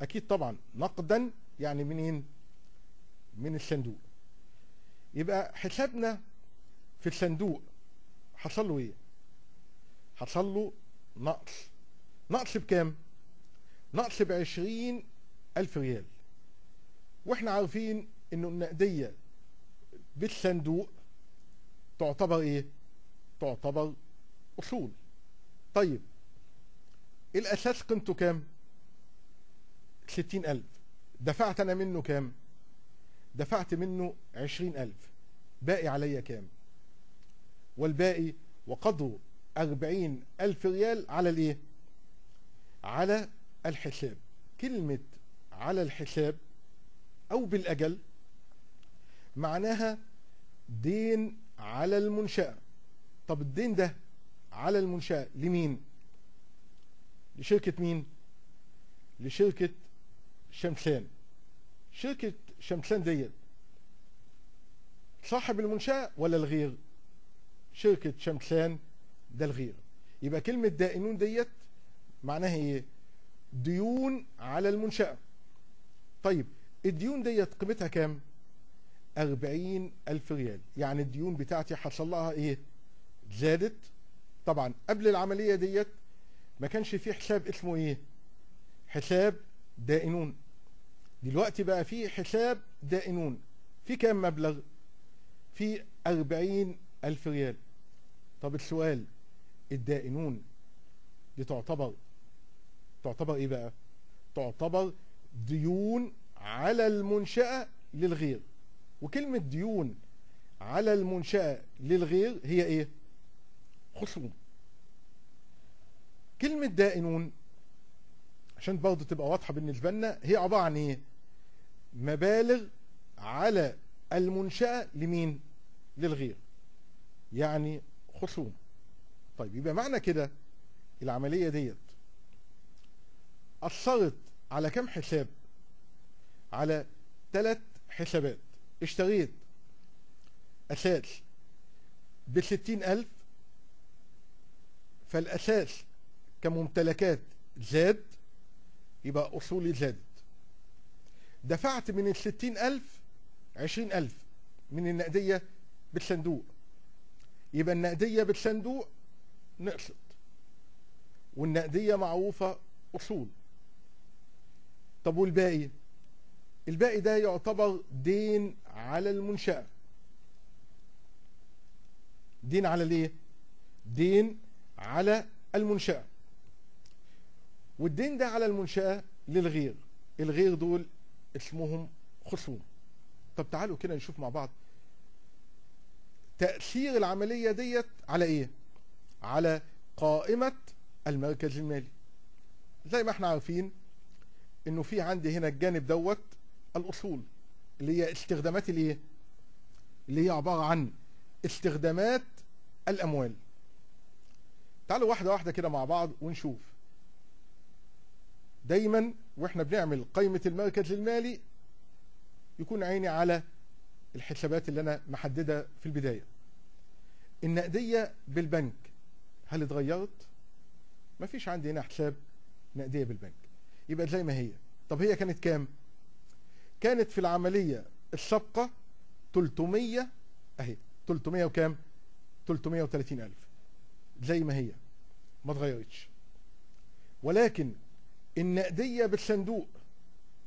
أكيد طبعا. نقدا يعني منين من الصندوق. يبقى حسابنا في الصندوق حصل له إيه؟ حصل له نقص. نقص بكام؟ نقص بعشرين ألف ريال. وإحنا عارفين إنه النقدية بالصندوق تعتبر إيه؟ تعتبر أصول. طيب الأساس قيمته كام؟ ستين ألف. دفعت أنا منه كام؟ دفعت منه عشرين ألف. باقي عليا كام؟ والباقي وقدره أربعين ألف ريال على الإيه؟ على الحساب. كلمة على الحساب أو بالأجل معناها دين على المنشأة. طب الدين ده على المنشأة لمين؟ لشركة مين؟ لشركة شمسان شركة شمسان ديت صاحب المنشأة ولا الغير؟ شركة شمسان ده الغير. يبقى كلمة دائنون ديت معناها إيه؟ ديون على المنشأة. طيب الديون ديت قيمتها كام؟ أربعين ألف ريال. يعني الديون بتاعتي حصل لها إيه؟ زادت. طبعا قبل العملية ديت ما كانش فيه حساب اسمه إيه؟ حساب دائنون دلوقتي بقى فيه حساب دائنون في كام مبلغ؟ في أربعين ألف ريال. طب السؤال الدائنون دي تعتبر تعتبر إيه بقى؟ تعتبر ديون على المنشأة للغير. وكلمة ديون على المنشأة للغير هي إيه؟ خصوم. كلمة دائنون عشان برضه تبقى واضحة بالنسبة لنا هي عبارة عن إيه؟ مبالغ على المنشأة لمين؟ للغير. يعني خصوم. طيب يبقى معنى كده العملية ديت أثرت على كم حساب؟ على ثلاث حسابات. اشتريت أساس بستين ألف فالأساس كممتلكات زاد يبقى أصولي زادت دفعت من الستين ألف عشرين ألف من النقدية بالصندوق. يبقى النقدية بالصندوق نقصت. والنقدية معروفة أصول. طب والباقي؟ الباقي ده يعتبر دين على المنشأة. دين على الايه دين على المنشأة. والدين ده على المنشأة للغير. الغير دول اسمهم خصوم. طب تعالوا كده نشوف مع بعض تأثير العملية ديت على إيه؟ على قائمة المركز المالي. زي ما إحنا عارفين إنه في عندي هنا الجانب دوت الأصول اللي هي استخدامات الإيه؟ اللي هي عبارة عن استخدامات الأموال. تعالوا واحدة واحدة كده مع بعض ونشوف. دايما وإحنا بنعمل قائمة المركز المالي يكون عيني على الحسابات اللي أنا محددها في البداية. النقدية بالبنك هل اتغيرت؟ مفيش عندي هنا حساب نقدية بالبنك. يبقى زي ما هي. طب هي كانت كام؟ كانت في العملية السابقة 300 أهي 300 وكام؟ 330 ألف. زي ما هي. ما اتغيرتش. ولكن النقدية بالصندوق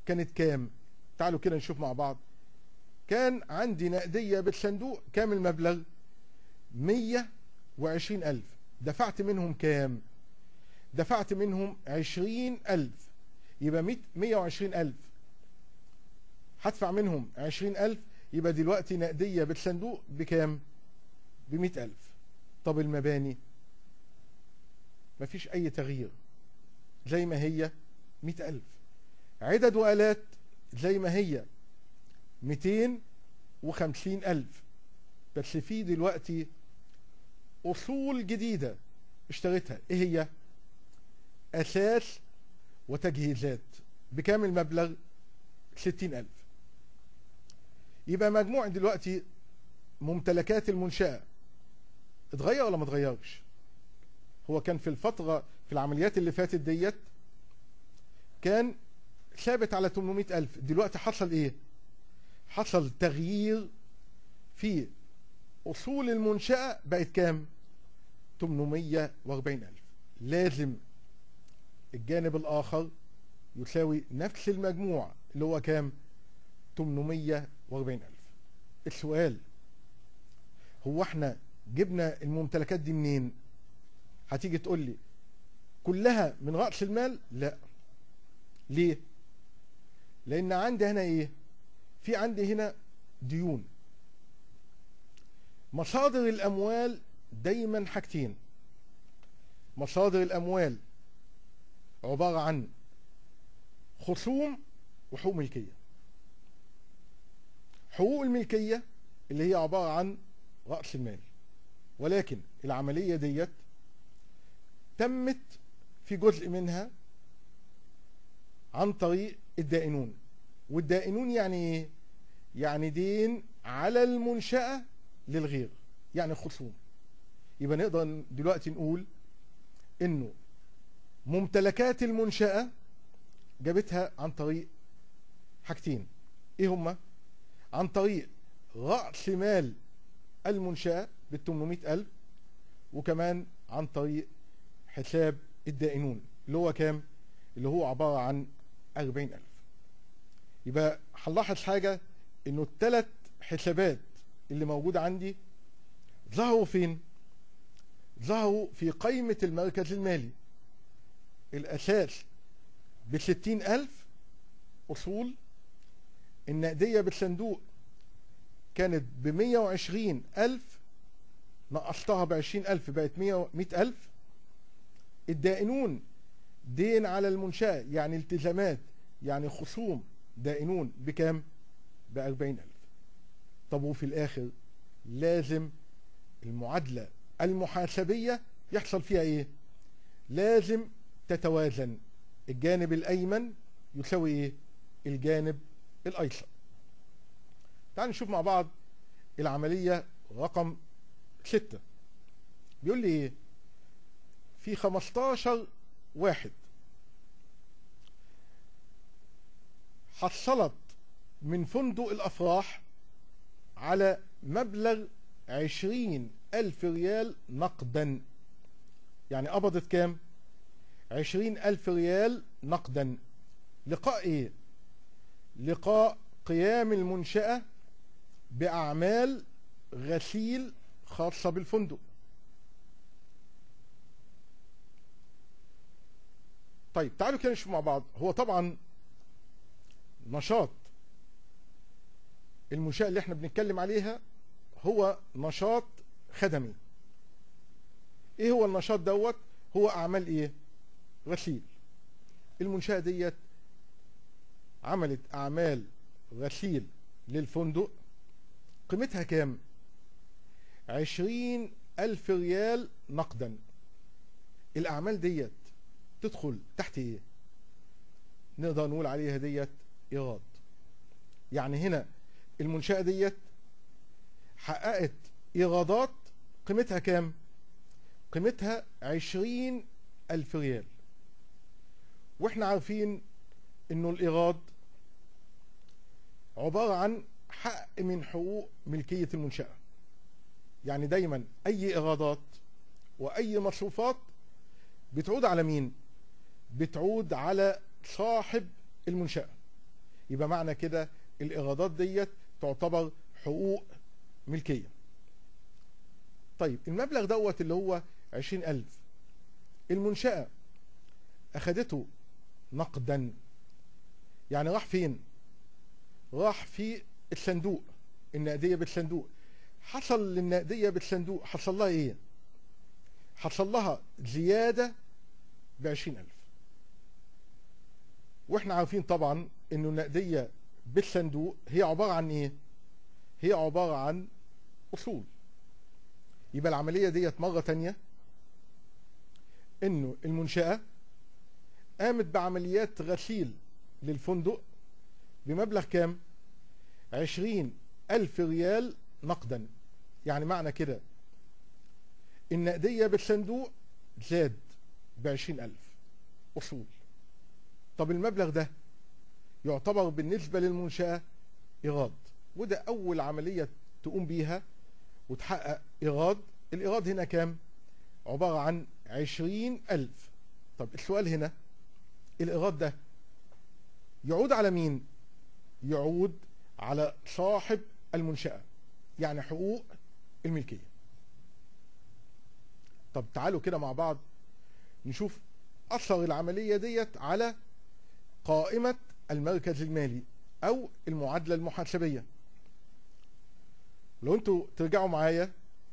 كانت كام؟ تعالوا كده نشوف مع بعض. كان عندي نقدية بالصندوق كام المبلغ؟ 120 ألف. دفعت منهم كام؟ دفعت منهم 20 ألف. يبقى 120 ألف. هدفع منهم 20 ألف يبقى دلوقتي نقدية بالصندوق بكام؟ ب 100 ألف. طب المباني؟ مفيش أي تغيير. زي ما هي 100 ألف. عدد وآلات زي ما هي 250 ألف. بس في دلوقتي أصول جديدة اشتريتها. إيه هي؟ أساس وتجهيزات بكام المبلغ 60 ألف. يبقى مجموع دلوقتي ممتلكات المنشأة. اتغير ولا ما اتغيرش؟ هو كان في الفترة في العمليات اللي فاتت ديت كان ثابت على 800 ألف. دلوقتي حصل إيه؟ حصل تغيير في أصول المنشأة بقت كام؟ 840 ألف. لازم الجانب الآخر يساوي نفس المجموع اللي هو كام؟ 840 ألف. السؤال هو إحنا جبنا الممتلكات دي منين؟ هتيجي تقول لي كلها من رأس المال؟ لا. ليه؟ لأن عندي هنا إيه؟ في عندي هنا ديون. مصادر الأموال دايما حاجتين. مصادر الأموال عبارة عن خصوم وحقوق ملكية. حقوق الملكية اللي هي عبارة عن رأس المال. ولكن العملية ديت تمت في جزء منها عن طريق الدائنون. والدائنون يعني إيه يعني دين على المنشأة للغير يعني خصوم. يبقى نقدر دلوقتي نقول إنه ممتلكات المنشأة جابتها عن طريق حاجتين. إيه هما؟ عن طريق رأس مال المنشأة بال 800 ألف وكمان عن طريق حساب الدائنون اللي هو كام؟ اللي هو عبارة عن 40 ألف. يبقى هنلاحظ حاجة إنه الثلاث حسابات اللي موجودة عندي ظهروا فين؟ ظهروا في قائمة المركز المالي. الأساس بستين ألف أصول النقدية بالصندوق كانت بمية وعشرين ألف نقصتها بعشرين ألف بقت مية ألف. الدائنون دين على المنشأة يعني التزامات يعني خصوم دائنون بكام؟ بأربعين ألف. طب وفي الآخر لازم المعادلة المحاسبية يحصل فيها إيه؟ لازم تتوازن. الجانب الأيمن يساوي إيه؟ الجانب الأيسر. تعال نشوف مع بعض العملية رقم ستة. بيقول لي إيه؟ في 15 واحد. حصلت من فندق الأفراح على مبلغ عشرين ألف ريال نقدا. يعني قبضت كام؟ عشرين ألف ريال نقدا. لقاء إيه؟ لقاء قيام المنشأة بأعمال غسيل خاصة بالفندق. طيب تعالوا كده نشوف مع بعض. هو طبعا نشاط المنشأة اللي إحنا بنتكلم عليها هو نشاط خدمي. إيه هو النشاط دوت؟ هو أعمال إيه؟ غسيل. المنشأة ديت عملت أعمال غسيل للفندق قيمتها كام؟ عشرين ألف ريال نقدا. الأعمال ديت تدخل تحت نقدر نقول عليها ديت إيراد. يعني هنا المنشأة ديت حققت إيرادات قيمتها كام؟ قيمتها عشرين ألف ريال. وإحنا عارفين إنه الإيراد عبارة عن حق من حقوق ملكية المنشأة. يعني دايما أي إيرادات وأي مصروفات بتعود على مين؟ بتعود على صاحب المنشأة. يبقى معنى كده الإيرادات ديت تعتبر حقوق ملكية. طيب المبلغ دوت اللي هو عشرين ألف المنشأة أخدته نقدا. يعني راح فين؟ راح في الصندوق النقدية بالصندوق. حصل للنقدية بالصندوق حصل لها إيه؟ حصل لها زيادة بعشرين ألف. وإحنا عارفين طبعا إنه النقدية بالصندوق هي عبارة عن إيه؟ هي عبارة عن أصول. يبقى العملية ديت مرة تانية إنه المنشأة قامت بعمليات غسيل للفندق بمبلغ كام؟ عشرين ألف ريال نقدا. يعني معنى كده النقدية بالصندوق زاد بعشرين ألف أصول. طب المبلغ ده يعتبر بالنسبة للمنشأة إيراد وده أول عملية تقوم بيها وتحقق إيراد. الإيراد هنا كام؟ عبارة عن عشرين ألف. طب السؤال هنا الإيراد ده يعود على مين؟ يعود على صاحب المنشأة يعني حقوق الملكية. طب تعالوا كده مع بعض نشوف أثر العملية ديت على قائمة المركز المالي أو المعادلة المحاسبية. لو أنتوا ترجعوا معايا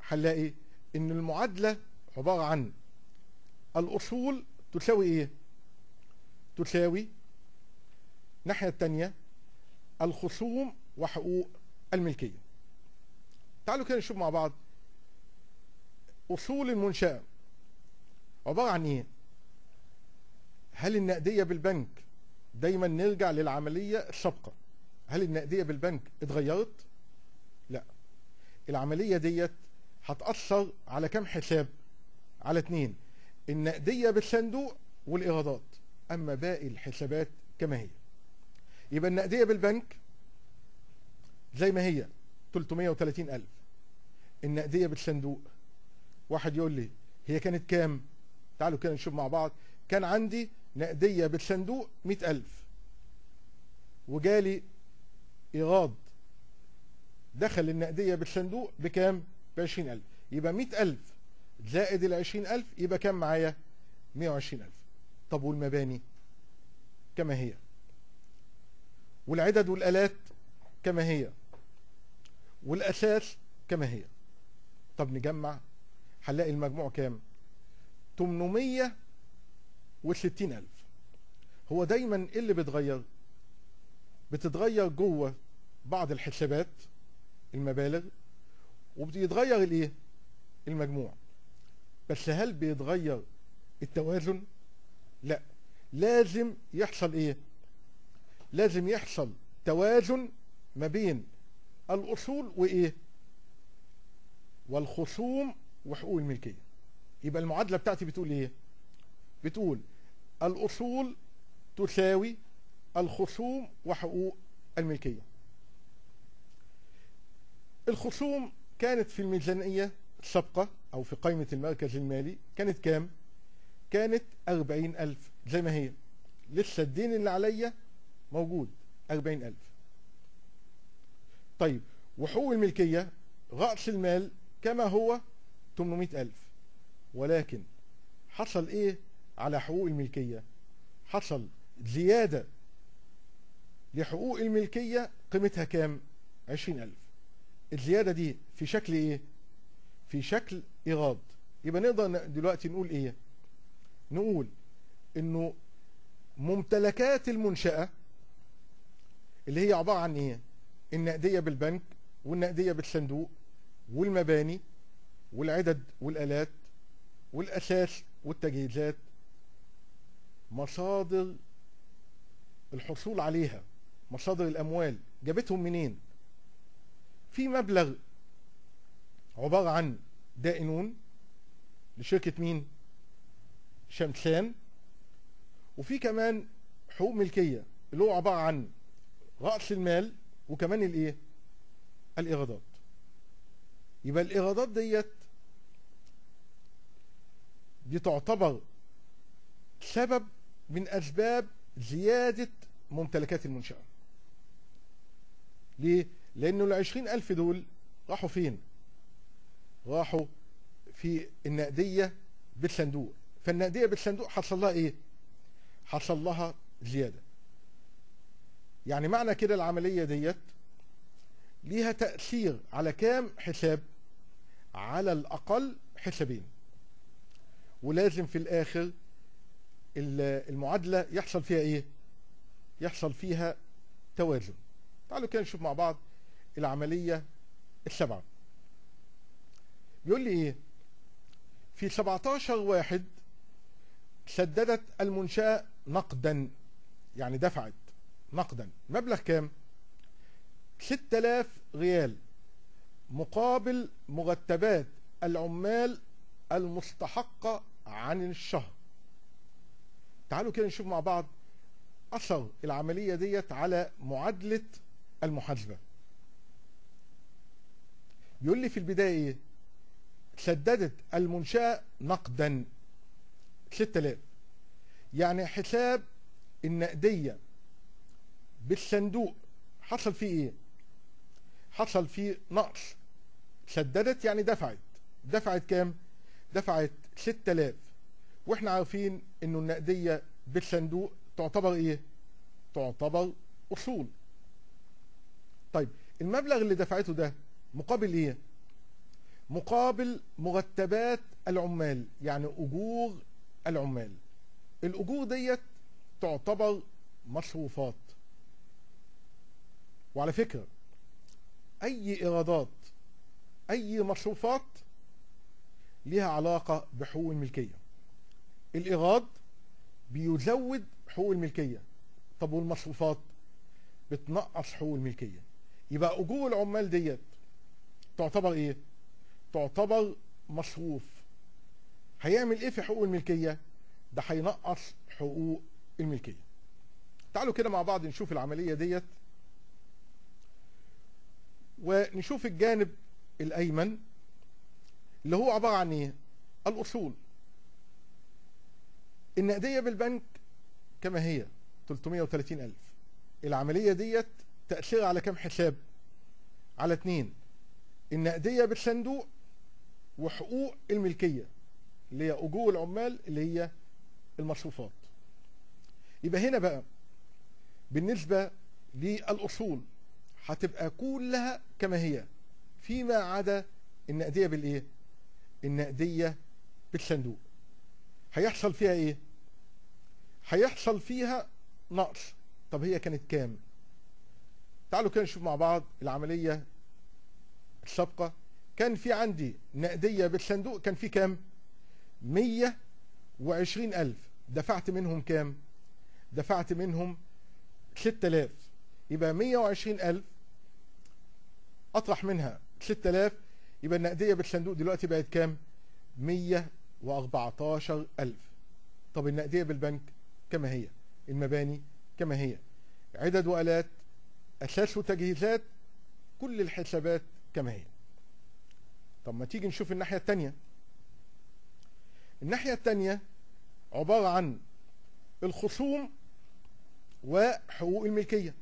هنلاقي إن المعادلة عبارة عن الأصول تساوي إيه؟ تساوي الناحية التانية الخصوم وحقوق الملكية. تعالوا كده نشوف مع بعض أصول المنشأة عبارة عن إيه؟ هل النقدية بالبنك دايما نرجع للعملية السابقة هل النقدية بالبنك اتغيرت؟ لا. العملية ديت هتأثر على كم حساب؟ على اتنين النقدية بالصندوق والإيرادات. أما باقي الحسابات كما هي. يبقى النقدية بالبنك زي ما هي 330 ألف. النقدية بالصندوق واحد يقول لي هي كانت كام؟ تعالوا كده نشوف مع بعض. كان عندي نقدية بالصندوق 100 ألف. وجالي إيراد. دخل النقدية بالصندوق بكام؟ بعشرين ألف. يبقى مئة ألف. زائد العشرين ألف يبقى كام معايا؟ مئة وعشرين ألف. طب والمباني؟ كما هي. والعدد والآلات؟ كما هي. والأساس؟ كما هي. طب نجمع. هنلاقي المجموع كام؟ 860 ألف. هو دايما إيه اللي بيتغير بتتغير جوه بعض الحسابات المبالغ وبيتغير الايه المجموع. بس هل بيتغير التوازن؟ لا. لازم يحصل إيه؟ لازم يحصل توازن ما بين الأصول وإيه؟ والخصوم وحقوق الملكية. يبقى المعادلة بتاعتي بتقول إيه؟ بتقول الأصول تساوي الخصوم وحقوق الملكية. الخصوم كانت في الميزانية السابقه أو في قائمة المركز المالي كانت كام؟ كانت أربعين ألف. زي ما هي. لسه الدين اللي عليا موجود أربعين ألف. طيب وحقوق الملكية رأس المال كما هو 800 ألف. ولكن حصل إيه؟ على حقوق الملكية. حصل زيادة لحقوق الملكية قيمتها كام؟ 20 ألف. الزيادة دي في شكل إيه؟ في شكل إيراد. يبقى نقدر دلوقتي نقول إيه؟ نقول إنه ممتلكات المنشأة اللي هي عبارة عن إيه؟ النقدية بالبنك والنقدية بالصندوق والمباني والعدد والآلات والأساس والتجهيزات مصادر الحصول عليها مصادر الأموال. جابتهم منين؟ في مبلغ عبارة عن دائنون لشركة مين؟ شمسان. وفي كمان حقوق ملكية اللي هو عبارة عن رأس المال وكمان الإيه؟ الإيرادات. يبقى الإيرادات ديت دي تعتبر سبب من أسباب زيادة ممتلكات المنشأة ليه؟ لأنه العشرين ألف دول راحوا فين؟ راحوا في النقدية بالصندوق فالنقدية بالصندوق حصل لها إيه؟ حصل لها زيادة يعني معنى كده العملية ديت ليها تأثير على كام حساب على الأقل حسابين ولازم في الآخر المعادلة يحصل فيها إيه؟ يحصل فيها توازن. تعالوا كده نشوف مع بعض العملية السبعة. بيقول لي إيه؟ في 17 واحد سددت المنشأة نقدا يعني دفعت نقدا. مبلغ كام؟ 6000 ريال. مقابل مرتبات العمال المستحقة عن الشهر. تعالوا كده نشوف مع بعض أثر العملية ديت على معادلة المحاسبة. بيقول لي في البداية إيه سددت المنشأة نقدا 6000 يعني حساب النقدية بالصندوق حصل فيه إيه؟ حصل فيه نقص. سددت يعني دفعت. دفعت كام؟ دفعت 6000 وإحنا عارفين انه النقدية بالصندوق تعتبر إيه؟ تعتبر اصول. طيب المبلغ اللي دفعته ده مقابل إيه؟ مقابل مرتبات العمال يعني أجور العمال. الأجور ديت تعتبر مصروفات. وعلى فكرة أي إيرادات أي مصروفات ليها علاقة بحقوق الملكية. الإيراد بيزود حقوق الملكية. طب والمصروفات؟ بتنقص حقوق الملكية. يبقى أجور العمال ديت تعتبر إيه؟ تعتبر مصروف. هيعمل إيه في حقوق الملكية؟ ده هينقص حقوق الملكية. تعالوا كده مع بعض نشوف العملية ديت. ونشوف الجانب الأيمن اللي هو عبارة عن إيه؟ الأصول. النقدية بالبنك كما هي؟ 330 ألف. العملية ديت تأثير على كم حساب؟ على اتنين. النقدية بالصندوق وحقوق الملكية اللي هي أجور العمال اللي هي المصروفات. يبقى هنا بقى بالنسبة للأصول هتبقى كلها كما هي. فيما عدا النقدية بالإيه؟ النقدية بالصندوق. هيحصل فيها إيه؟ هيحصل فيها نقص طب هي كانت كام؟ تعالوا كده نشوف مع بعض العملية السابقة كان في عندي نقدية بالصندوق كان في كام؟ مية وعشرين ألف دفعت منهم كام؟ دفعت منهم ستة آلاف يبقى مية وعشرين ألف أطرح منها ستة آلاف يبقى النقدية بالصندوق دلوقتي بقت كام؟ مية وأربعتاشر ألف طب النقدية بالبنك كما هي. المباني كما هي. عدد وآلات أساس وتجهيزات كل الحسابات كما هي. طب ما تيجي نشوف الناحية التانية. الناحية التانية عبارة عن الخصوم وحقوق الملكية.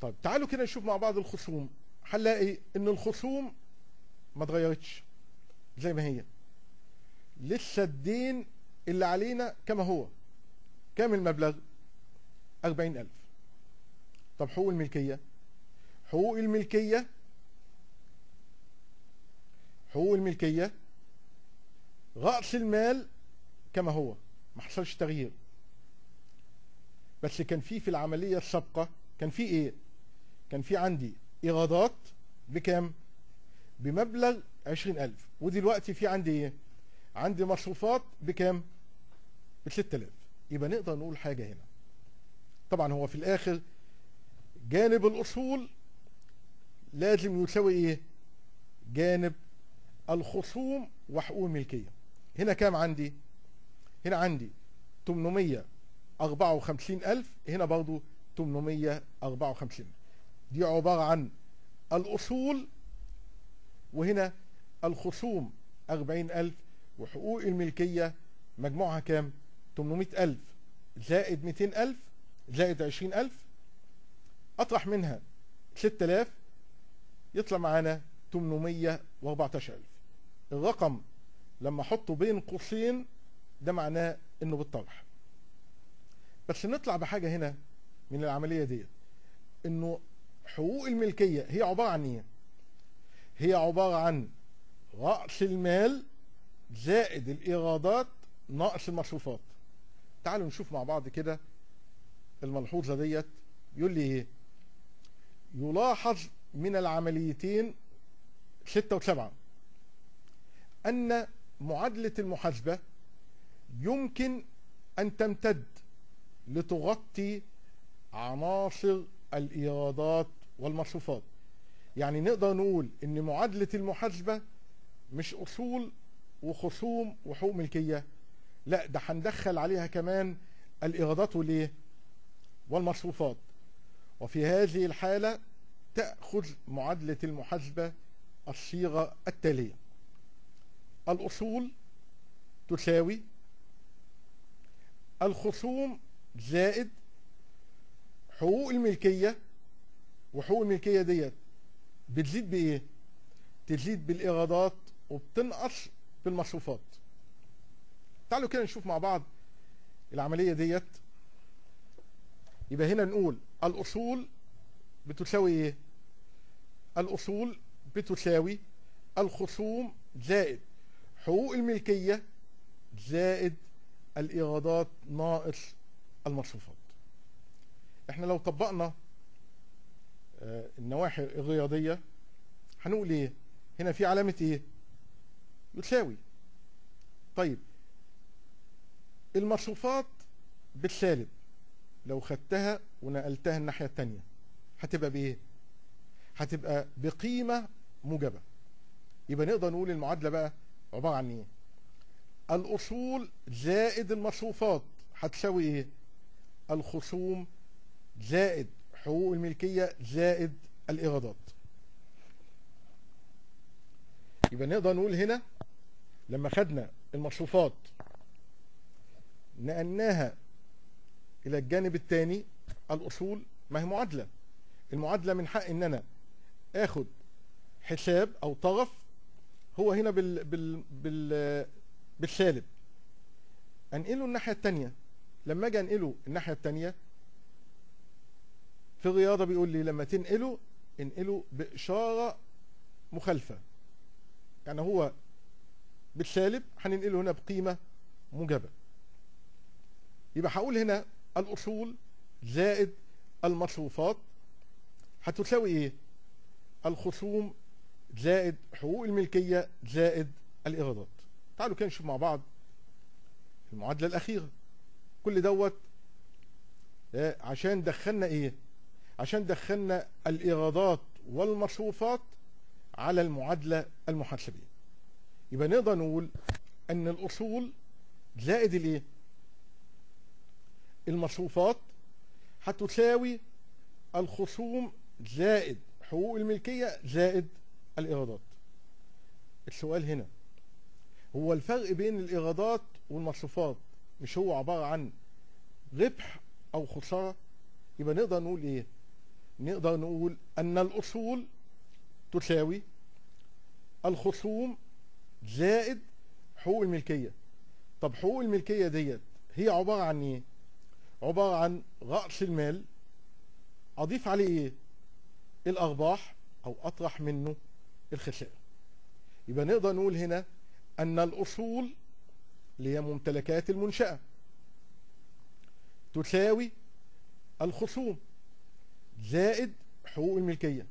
طيب تعالوا كده نشوف مع بعض الخصوم. هنلاقي إن الخصوم ما اتغيرتش. زي ما هي. لسه الدين اللي علينا كما هو. كام المبلغ؟ أربعين ألف. طب حقوق الملكية؟ حقوق الملكية؟ حقوق الملكية؟ رأس المال كما هو. ما حصلش تغيير. بس كان في في العملية السابقة كان في إيه؟ كان في عندي إيرادات بكام؟ بمبلغ عشرين ألف. ودلوقتي في عندي إيه؟ عندي مصروفات بكام؟ بستة آلاف. يبقى نقدر نقول حاجة هنا. طبعا هو في الآخر جانب الأصول لازم يساوي إيه؟ جانب الخصوم وحقوق الملكية هنا كام عندي؟ هنا عندي 854 ألف هنا برضو 854 دي عبارة عن الأصول وهنا الخصوم 40 ألف وحقوق الملكية مجموعها كام؟ 800 ألف. زائد 200 ألف زائد 20 ألف أطرح منها 6000 يطلع معانا 814 ألف. الرقم لما أحطه بين قوسين ده معناه إنه بالطرح. بس نطلع بحاجة هنا من العملية ديت. إنه حقوق الملكية هي عبارة عن إيه؟ هي عبارة عن رأس المال زائد الإيرادات ناقص المصروفات تعالوا نشوف مع بعض كده الملحوظة ديت. يقول لي إيه؟ يلاحظ من العمليتين ستة وسبعة أن معادلة المحاسبة يمكن أن تمتد لتغطي عناصر الإيرادات والمصروفات يعني نقدر نقول إن معادلة المحاسبة مش أصول وخصوم وحقوق ملكية. لا ده هندخل عليها كمان الإيرادات والإيه؟ والمصروفات. وفي هذه الحالة تأخذ معادلة المحاسبة الصيغة التالية. الأصول تساوي الخصوم زائد حقوق الملكية وحقوق الملكية ديت بتزيد بإيه؟ تزيد بالإيرادات وبتنقص بالمصروفات تعالوا كده نشوف مع بعض العملية ديت. يبقى هنا نقول الأصول بتساوي إيه؟ الأصول بتساوي الخصوم زائد حقوق الملكية زائد الإيرادات ناقص المصروفات إحنا لو طبقنا النواحي الرياضية هنقول إيه؟ هنا في علامة إيه؟ يساوي طيب. المصروفات بالسالب. لو خدتها ونقلتها الناحية التانية هتبقى بإيه؟ هتبقى بقيمة موجبة. يبقى نقدر نقول المعادلة بقى عبارة عن إيه؟ الأصول زائد المصروفات هتساوي إيه؟ الخصوم زائد حقوق الملكية زائد الإيرادات. يبقى نقدر نقول هنا لما خدنا المصروفات نقلناها إلى الجانب الثاني الأصول ما هي معادلة. المعادلة من حق إن أنا آخد حساب أو طرف هو هنا بال بال بال بالسالب. أنقله الناحية التانية. لما أجي أنقله الناحية التانية في الرياضة بيقول لي لما تنقله انقله بإشارة مخالفة. يعني هو بالسالب هننقله هنا بقيمة موجبة. يبقى هقول هنا الأصول زائد المصروفات. هتساوي إيه؟ الخصوم زائد حقوق الملكية زائد الإيرادات. تعالوا كده نشوف مع بعض المعادلة الأخيرة. كل دوت آه، عشان دخلنا إيه؟ عشان دخلنا الإيرادات والمصروفات على المعادلة المحاسبية. يبقى نقدر نقول أن الأصول زائد الإيه؟ المصروفات هتساوي الخصوم زائد حقوق الملكية زائد الإيرادات. السؤال هنا هو الفرق بين الإيرادات والمصروفات مش هو عبارة عن ربح أو خسارة؟ يبقى نقدر نقول إيه؟ نقدر نقول أن الأصول تساوي الخصوم زائد حقوق الملكية. طب حقوق الملكية ديت هي عبارة عن إيه؟ عبارة عن رأس المال. أضيف عليه إيه؟ الأرباح أو أطرح منه الخسائر. يبقى نقدر نقول هنا أن الأصول اللي هي ممتلكات المنشأة تساوي الخصوم زائد حقوق الملكية.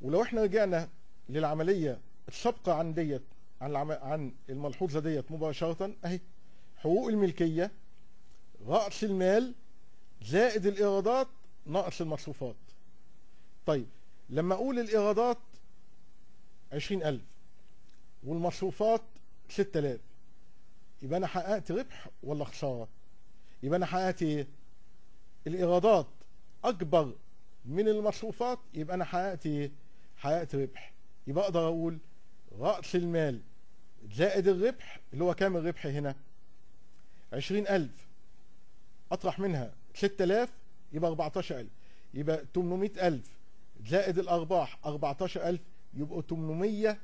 ولو إحنا رجعنا للعملية السابقة عن ديت عن. عن الملحوظة ديت مباشرة أهي حقوق الملكية رأس المال زائد الإيرادات ناقص المصروفات. طيب لما أقول الإيرادات عشرين ألف والمصروفات ستة آلاف يبقى أنا حققت ربح ولا خسارة؟ يبقى أنا حققت إيه؟ الإيرادات أكبر من المصروفات يبقى أنا حققت إيه؟ حققت ربح. يبقى أقدر أقول رأس المال زائد الربح اللي هو كام الربح هنا؟ عشرين ألف. أطرح منها ستة آلاف يبقى أربعتاشر ألف. يبقى تمنمية ألف. زائد الأرباح أربعتاشر ألف يبقوا تمنمية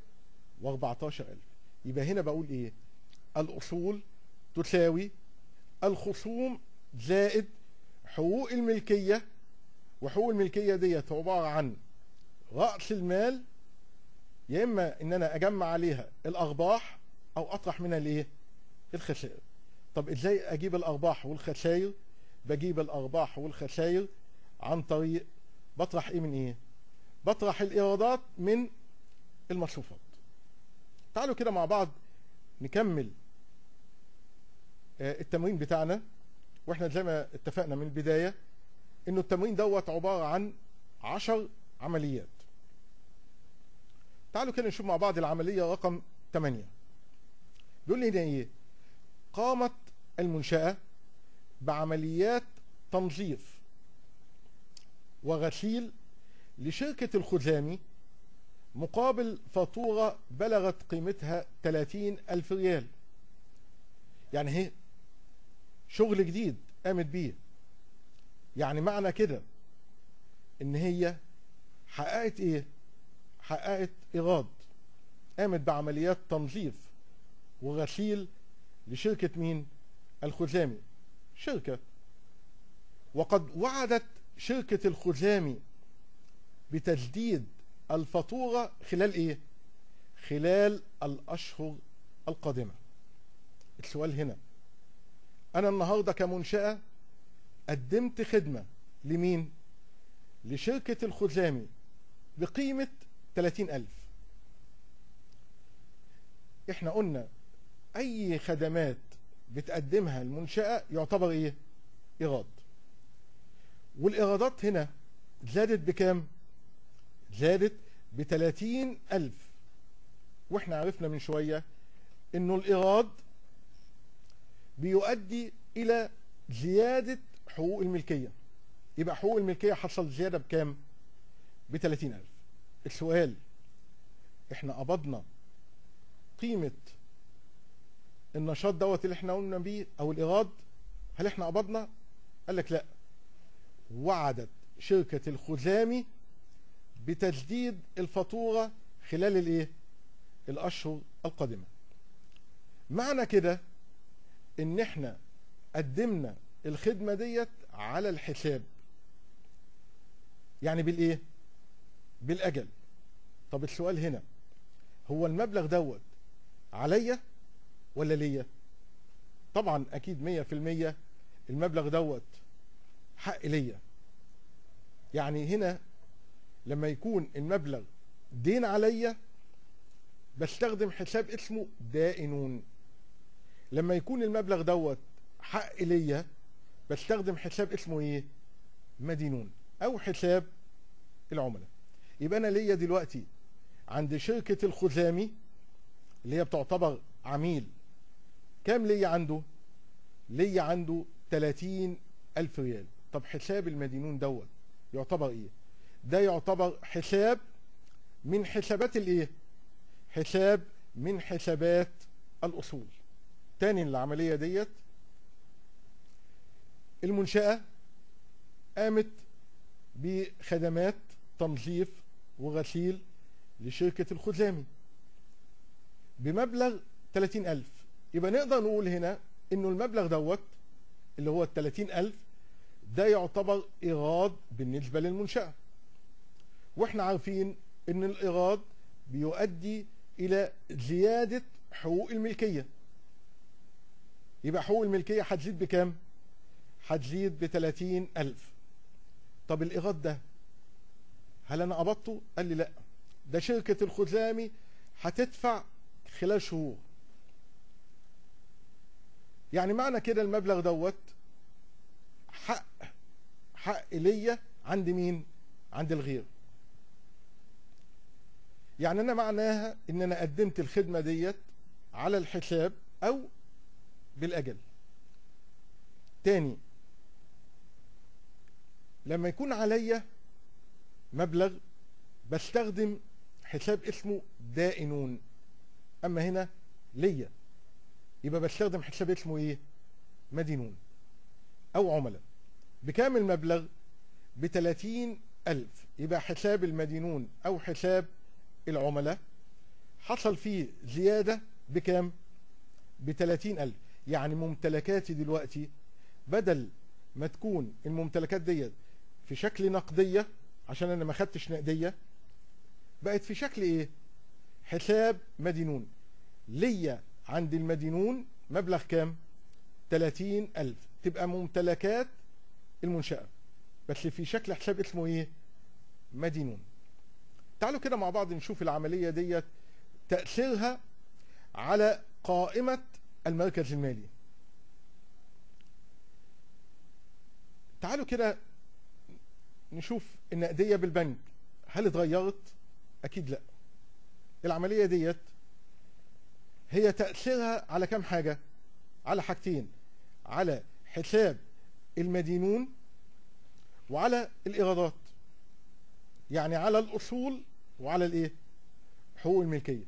وأربعتاشر ألف. يبقى هنا بقول إيه؟ الأصول تساوي الخصوم زائد حقوق الملكية. وحقوق الملكية ديت عبارة عن رأس المال يا إما إن أنا أجمع عليها الأرباح أو أطرح منها الإيه؟ الخسائر. طب إزاي أجيب الأرباح والخسائر؟ بجيب الأرباح والخسائر عن طريق بطرح إيه من إيه؟ بطرح الإيرادات من المصروفات. تعالوا كده مع بعض نكمل التمرين بتاعنا. وإحنا زي ما اتفقنا من البداية إنه التمرين دوت عبارة عن عشر عمليات. تعالوا كده نشوف مع بعض العملية رقم 8 بيقول لي هنا إيه؟ قامت المنشأة بعمليات تنظيف وغسيل لشركة الخزامي مقابل فاتورة بلغت قيمتها 30 ألف ريال. يعني هي شغل جديد قامت بيه. يعني معنى كده إن هي حققت إيه؟ حققت إيراد. قامت بعمليات تنظيف وغسيل لشركة مين؟ الخزامي. شركة. وقد وعدت شركة الخزامي بتجديد الفاتورة خلال إيه؟ خلال الأشهر القادمة. السؤال هنا. أنا النهاردة كمنشأة قدمت خدمة لمين؟ لشركة الخزامي بقيمة 30 ألف. إحنا قلنا أي خدمات بتقدمها المنشأة يعتبر إيه؟ إيراد. والإيرادات هنا زادت بكام؟ زادت ب 30 ألف. وإحنا عرفنا من شوية إنه الإيراد بيؤدي إلى زيادة حقوق الملكية. يبقى حقوق الملكية حصل زيادة بكام؟ ب 30 ألف. السؤال إحنا قبضنا قيمة النشاط دوت اللي إحنا قلنا بيه أو الإيراد هل إحنا قبضنا؟ قال لك لا. وعدت شركة الخزامي بتسديد الفاتورة خلال الإيه؟ الأشهر القادمة. معنى كده إن إحنا قدمنا الخدمة ديت على الحساب. يعني بالإيه؟ بالأجل. طب السؤال هنا هو المبلغ دوت عليا ولا ليا؟ طبعا أكيد مية في المية المبلغ دوت حق ليا. يعني هنا لما يكون المبلغ دين عليا بستخدم حساب اسمه دائنون. لما يكون المبلغ دوت حق ليا بستخدم حساب اسمه إيه؟ مدينون أو حساب العملاء. يبقى أنا ليا دلوقتي عند شركة الخزامي اللي هي بتعتبر عميل. كام ليا عنده؟ ليا عنده 30 ألف ريال. طب حساب المدينون دوت يعتبر إيه؟ ده يعتبر حساب من حسابات الإيه؟ حساب من حسابات الأصول. تاني العملية ديت المنشأة قامت بخدمات تنظيف وغسيل لشركة الخزامي. بمبلغ 30 ألف. يبقى نقدر نقول هنا إنه المبلغ دوت اللي هو ال 30 ألف ده يعتبر إيراد بالنسبة للمنشأة. وإحنا عارفين إن الإيراد بيؤدي إلى زيادة حقوق الملكية. يبقى حقوق الملكية هتزيد بكام؟ هتزيد ب 30 ألف. طب الإيراد ده هل أنا قبضته؟ قال لي لأ. ده شركة الخزامي هتدفع خلال شهور. يعني معنى كده المبلغ دوت حق حق ليا عند مين؟ عند الغير. يعني أنا معناها إن أنا قدمت الخدمة ديت على الحساب أو بالأجل. تاني لما يكون عليا مبلغ بستخدم حساب اسمه دائنون. أما هنا ليا. يبقى بستخدم حساب اسمه إيه؟ مدينون أو عملاء بكام المبلغ؟ ب 30 ألف. يبقى حساب المدينون أو حساب العملاء حصل فيه زيادة بكام؟ ب 30 ألف. يعني ممتلكاتي دلوقتي بدل ما تكون الممتلكات ديت في شكل نقدية عشان أنا ما خدتش نقدية بقت في شكل إيه؟ حساب مدينون. ليا عند المدينون مبلغ كام؟ 30 ألف. تبقى ممتلكات المنشأة. بس في شكل حساب اسمه إيه؟ مدينون. تعالوا كده مع بعض نشوف العملية ديت تأثيرها على قائمة المركز المالي. تعالوا كده نشوف النقدية بالبنك. هل اتغيرت؟ أكيد لا. العملية ديت هي تأثيرها على كم حاجة؟ على حاجتين على حساب المدينون وعلى الإيرادات يعني على الأصول وعلى الإيه؟ حقوق الملكية.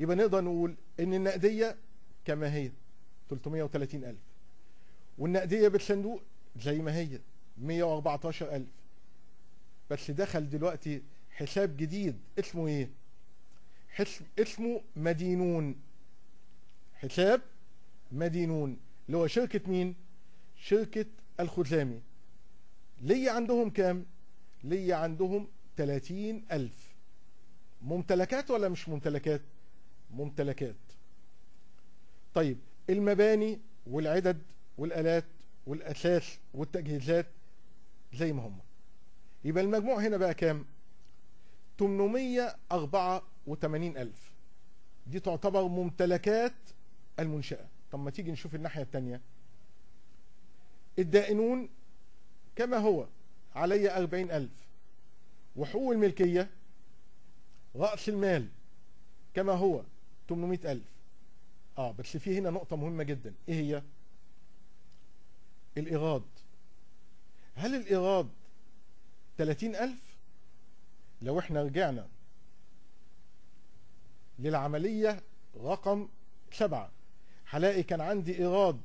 يبقى نقدر نقول إن النقدية كما هي 330 ألف. والنقدية بالصندوق زي ما هي 114 ألف. بس دخل دلوقتي حساب جديد اسمه حسب اسمه مدينون. حساب مدينون. اللي هو شركة مين؟ شركة الخزامي. ليا عندهم كام؟ ليا عندهم 30 ألف. ممتلكات ولا مش ممتلكات؟ ممتلكات. طيب المباني والعدد والآلات والأساس والتجهيزات زي ما هم. يبقى المجموع هنا بقى كام؟ 884 ألف. دي تعتبر ممتلكات المنشأة. طب ما تيجي نشوف الناحية التانية. الدائنون كما هو علي أربعين ألف. وحقوق الملكية رأس المال كما هو 800 ألف. آه بس في هنا نقطة مهمة جدا. إيه هي؟ الإيراد. هل الإيراد 30 ألف؟ لو إحنا رجعنا للعملية رقم سبعة. هلاقي كان عندي إيراد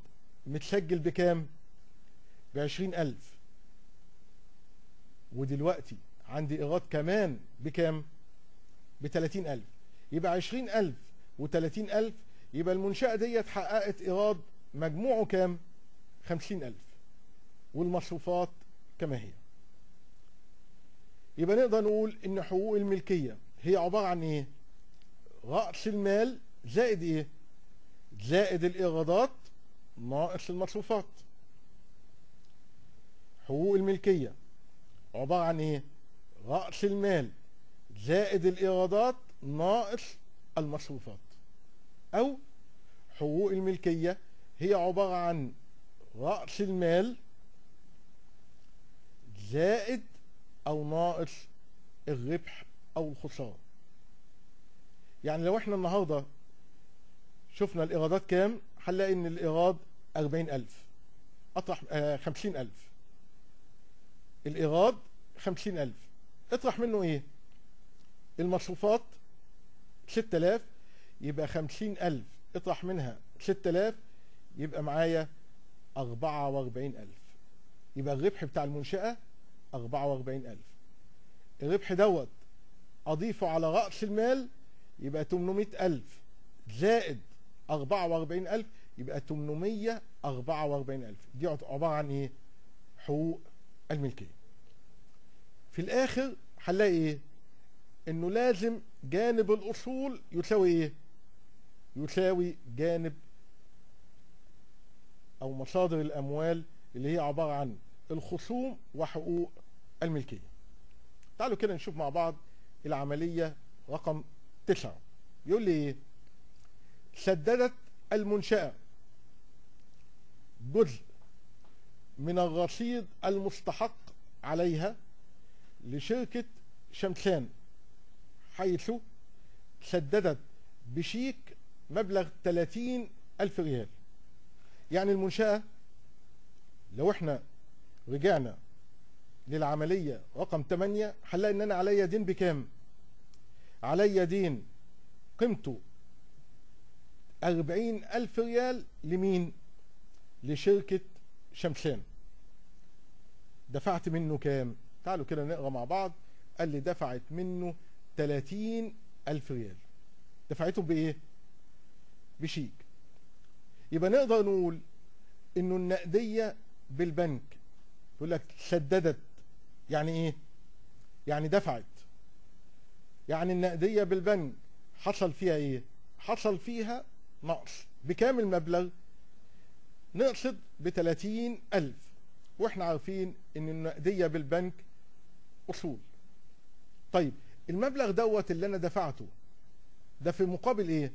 متسجل بكام؟ بعشرين ألف. ودلوقتي عندي إيراد كمان بكام؟ ب 30000 يبقى 20000 و30000 يبقى المنشأة ديت حققت إيراد مجموعه كام؟ 50000 والمصروفات كما هي. يبقى نقدر نقول إن حقوق الملكية هي عبارة عن إيه؟ رأس المال زائد إيه؟ زائد الإيرادات ناقص المصروفات. حقوق الملكية عبارة عن إيه؟ رأس المال زائد الإيرادات ناقص المصروفات. أو حقوق الملكية هي عبارة عن رأس المال زائد أو ناقص الربح أو الخسارة. يعني لو إحنا النهاردة شفنا الإيرادات كام هنلاقي إن الإيراد 40000 أطرح آه 50000 الإيراد 50000 اطرح منه إيه؟ المصروفات 6000 يبقى 50000 اطرح منها 6000 يبقى معايا 44000 يبقى الربح بتاع المنشأة 44000 الربح دوت أضيفه على رأس المال يبقى 800000 زائد 44000 يبقى 844000 دي عبارة عن إيه؟ حقوق الملكية. في الآخر هنلاقي إيه؟ إنه لازم جانب الأصول يساوي إيه؟ يساوي جانب أو مصادر الأموال اللي هي عبارة عن الخصوم وحقوق الملكية. تعالوا كده نشوف مع بعض العملية رقم تسعة. يقول لي إيه سددت المنشأة. جزء من الرصيد المستحق عليها لشركة شمسان حيث سددت بشيك مبلغ 30 ألف ريال. يعني المنشأة لو إحنا رجعنا للعملية رقم 8 هنلاقي إن أنا عليا دين بكام؟ عليا دين قيمته 40 ألف ريال لمين؟ لشركة شمسان دفعت منه كام؟ تعالوا كده نقرأ مع بعض. قال لي دفعت منه 30 ألف ريال. دفعته بإيه؟ بشيك. يبقى نقدر نقول إنه النقدية بالبنك يقول لك سددت يعني إيه؟ يعني دفعت. يعني النقدية بالبنك حصل فيها إيه؟ حصل فيها نقص. بكام المبلغ؟ نقصد بتلاتين ألف. وإحنا عارفين إن النقدية بالبنك أصول. طيب المبلغ دوت اللي أنا دفعته ده في مقابل إيه؟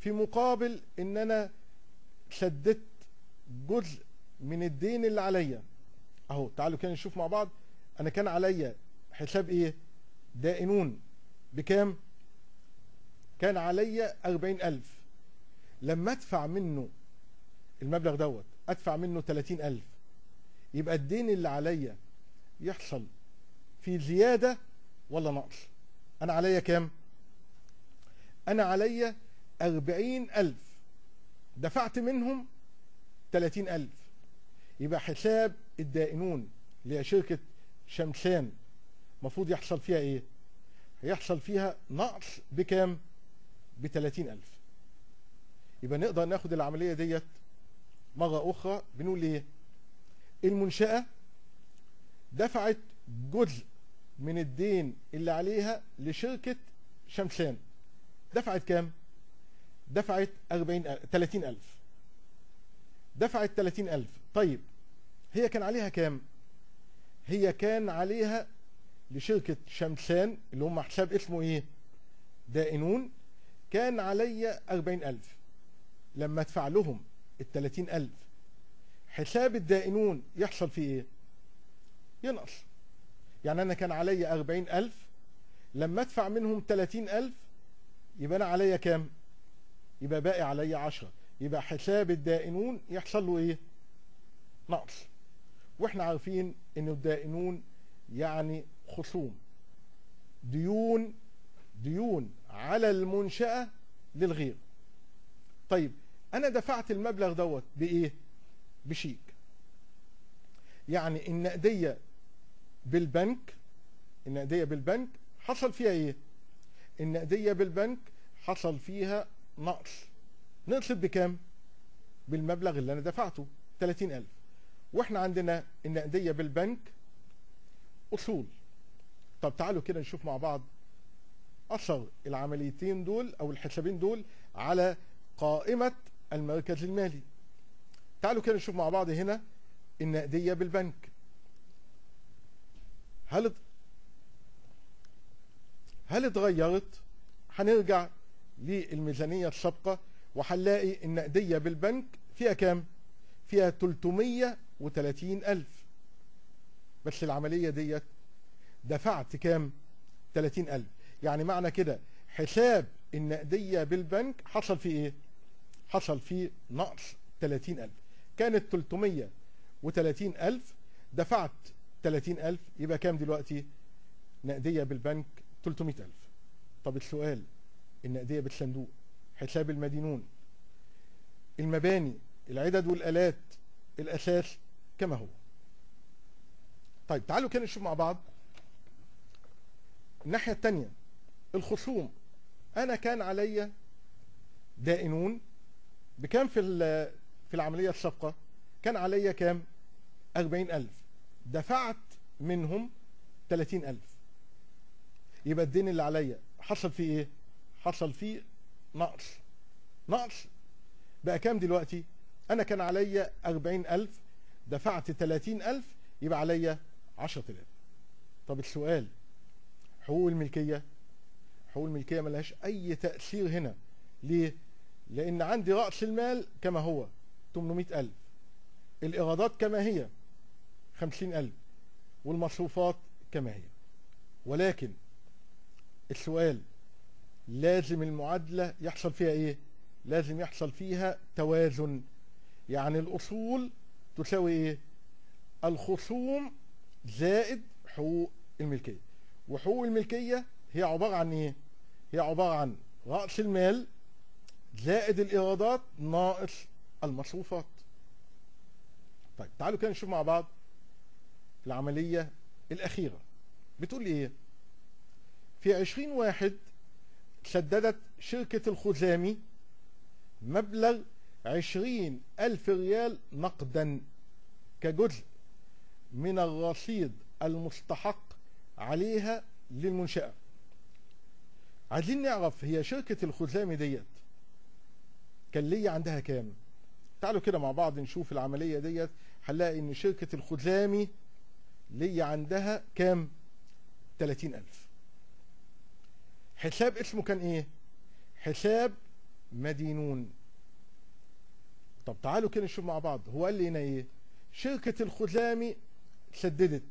في مقابل إن أنا سددت جزء من الدين اللي عليا. أهو تعالوا كده نشوف مع بعض. أنا كان عليا حساب إيه؟ دائنون. بكام؟ كان عليا أربعين ألف. لما أدفع منه المبلغ دوت أدفع منه تلاتين ألف. يبقى الدين اللي عليا يحصل في زيادة ولا نقص؟ أنا عليا كام؟ أنا عليا أربعين ألف. دفعت منهم تلاتين ألف. يبقى حساب الدائنون اللي هي شركة شمسان المفروض يحصل فيها إيه؟ هيحصل فيها نقص بكام؟ بتلاتين ألف. يبقى نقدر ناخد العملية ديت مرة أخرى بنقول إيه المنشأة دفعت جزء من الدين اللي عليها لشركة شمسان دفعت كام؟ دفعت 40 30 ألف. دفعت 30 ألف. طيب هي كان عليها كام؟ هي كان عليها لشركة شمسان اللي هم حساب اسمه إيه؟ دائنون. كان عليا 40 ألف. لما ادفع لهم ال 30 ألف. حساب الدائنون يحصل فيه إيه؟ ينقص. يعني أنا كان عليا 40 ألف. لما ادفع منهم 30 ألف يبقى أنا عليا كام؟ يبقى باقي عليا 10 يبقى حساب الدائنون يحصل له إيه؟ نقص. وإحنا عارفين إن الدائنون يعني خصوم. ديون ديون على المنشأة للغير. طيب أنا دفعت المبلغ دوت بإيه؟ بشيك. يعني النقدية بالبنك النقدية بالبنك حصل فيها إيه؟ النقدية بالبنك حصل فيها نقص. نقصت بكام؟ بالمبلغ اللي أنا دفعته 30000 وإحنا عندنا النقدية بالبنك أصول. طب تعالوا كده نشوف مع بعض اثر العمليتين دول أو الحسابين دول على قائمة المركز المالي. تعالوا كده نشوف مع بعض هنا النقدية بالبنك. هل هل اتغيرت؟ هنرجع للميزانية السابقة وهنلاقي النقدية بالبنك فيها كام؟ فيها 330 ألف. بس العملية ديت دفعت كام؟ 30 ألف. يعني معنى كده حساب النقدية بالبنك حصل فيه إيه؟ حصل فيه نقص 30 ألف. كانت 330 ألف دفعت 30 ألف يبقى كام دلوقتي؟ نقدية بالبنك 300 ألف. طب السؤال النقدية بالصندوق حساب المدينون المباني العدد والآلات الأساس كما هو؟ طيب تعالوا كده نشوف مع بعض الناحية التانية الخصوم. أنا كان عليا دائنون بكام في في العملية السابقة كان عليا كام؟ 40000 دفعت منهم 30000 يبقى الدين اللي عليا حصل فيه إيه؟ حصل فيه نقص. نقص. بقى كام دلوقتي؟ أنا كان عليا 40000 دفعت 30000 يبقى عليا 10000 طب السؤال حقوق الملكية. حقوق الملكية ملهاش أي تأثير هنا. ليه؟ لأن عندي رأس المال كما هو 800000 الإيرادات كما هي 50000 والمصروفات كما هي. ولكن السؤال لازم المعادلة يحصل فيها إيه؟ لازم يحصل فيها توازن. يعني الأصول تساوي إيه؟ الخصوم زائد حقوق الملكية. وحقوق الملكية هي عبارة عن إيه؟ هي عبارة عن رأس المال زائد الإيرادات ناقص المصروفات. طيب تعالوا كده نشوف مع بعض العملية الأخيرة. بتقول إيه؟ في عشرين واحد سددت شركة الخزامي مبلغ عشرين ألف ريال نقدا كجزء من الرصيد المستحق عليها للمنشأة. عايزين نعرف هي شركة الخزامي ديت كان ليا عندها كام؟ تعالوا كده مع بعض نشوف العملية ديت هنلاقي إن شركة الخزامي ليا عندها كام؟ 30000 حساب اسمه كان إيه؟ حساب مدينون. طب تعالوا كده نشوف مع بعض. هو قال لي هنا إيه؟ شركة الخزامي سددت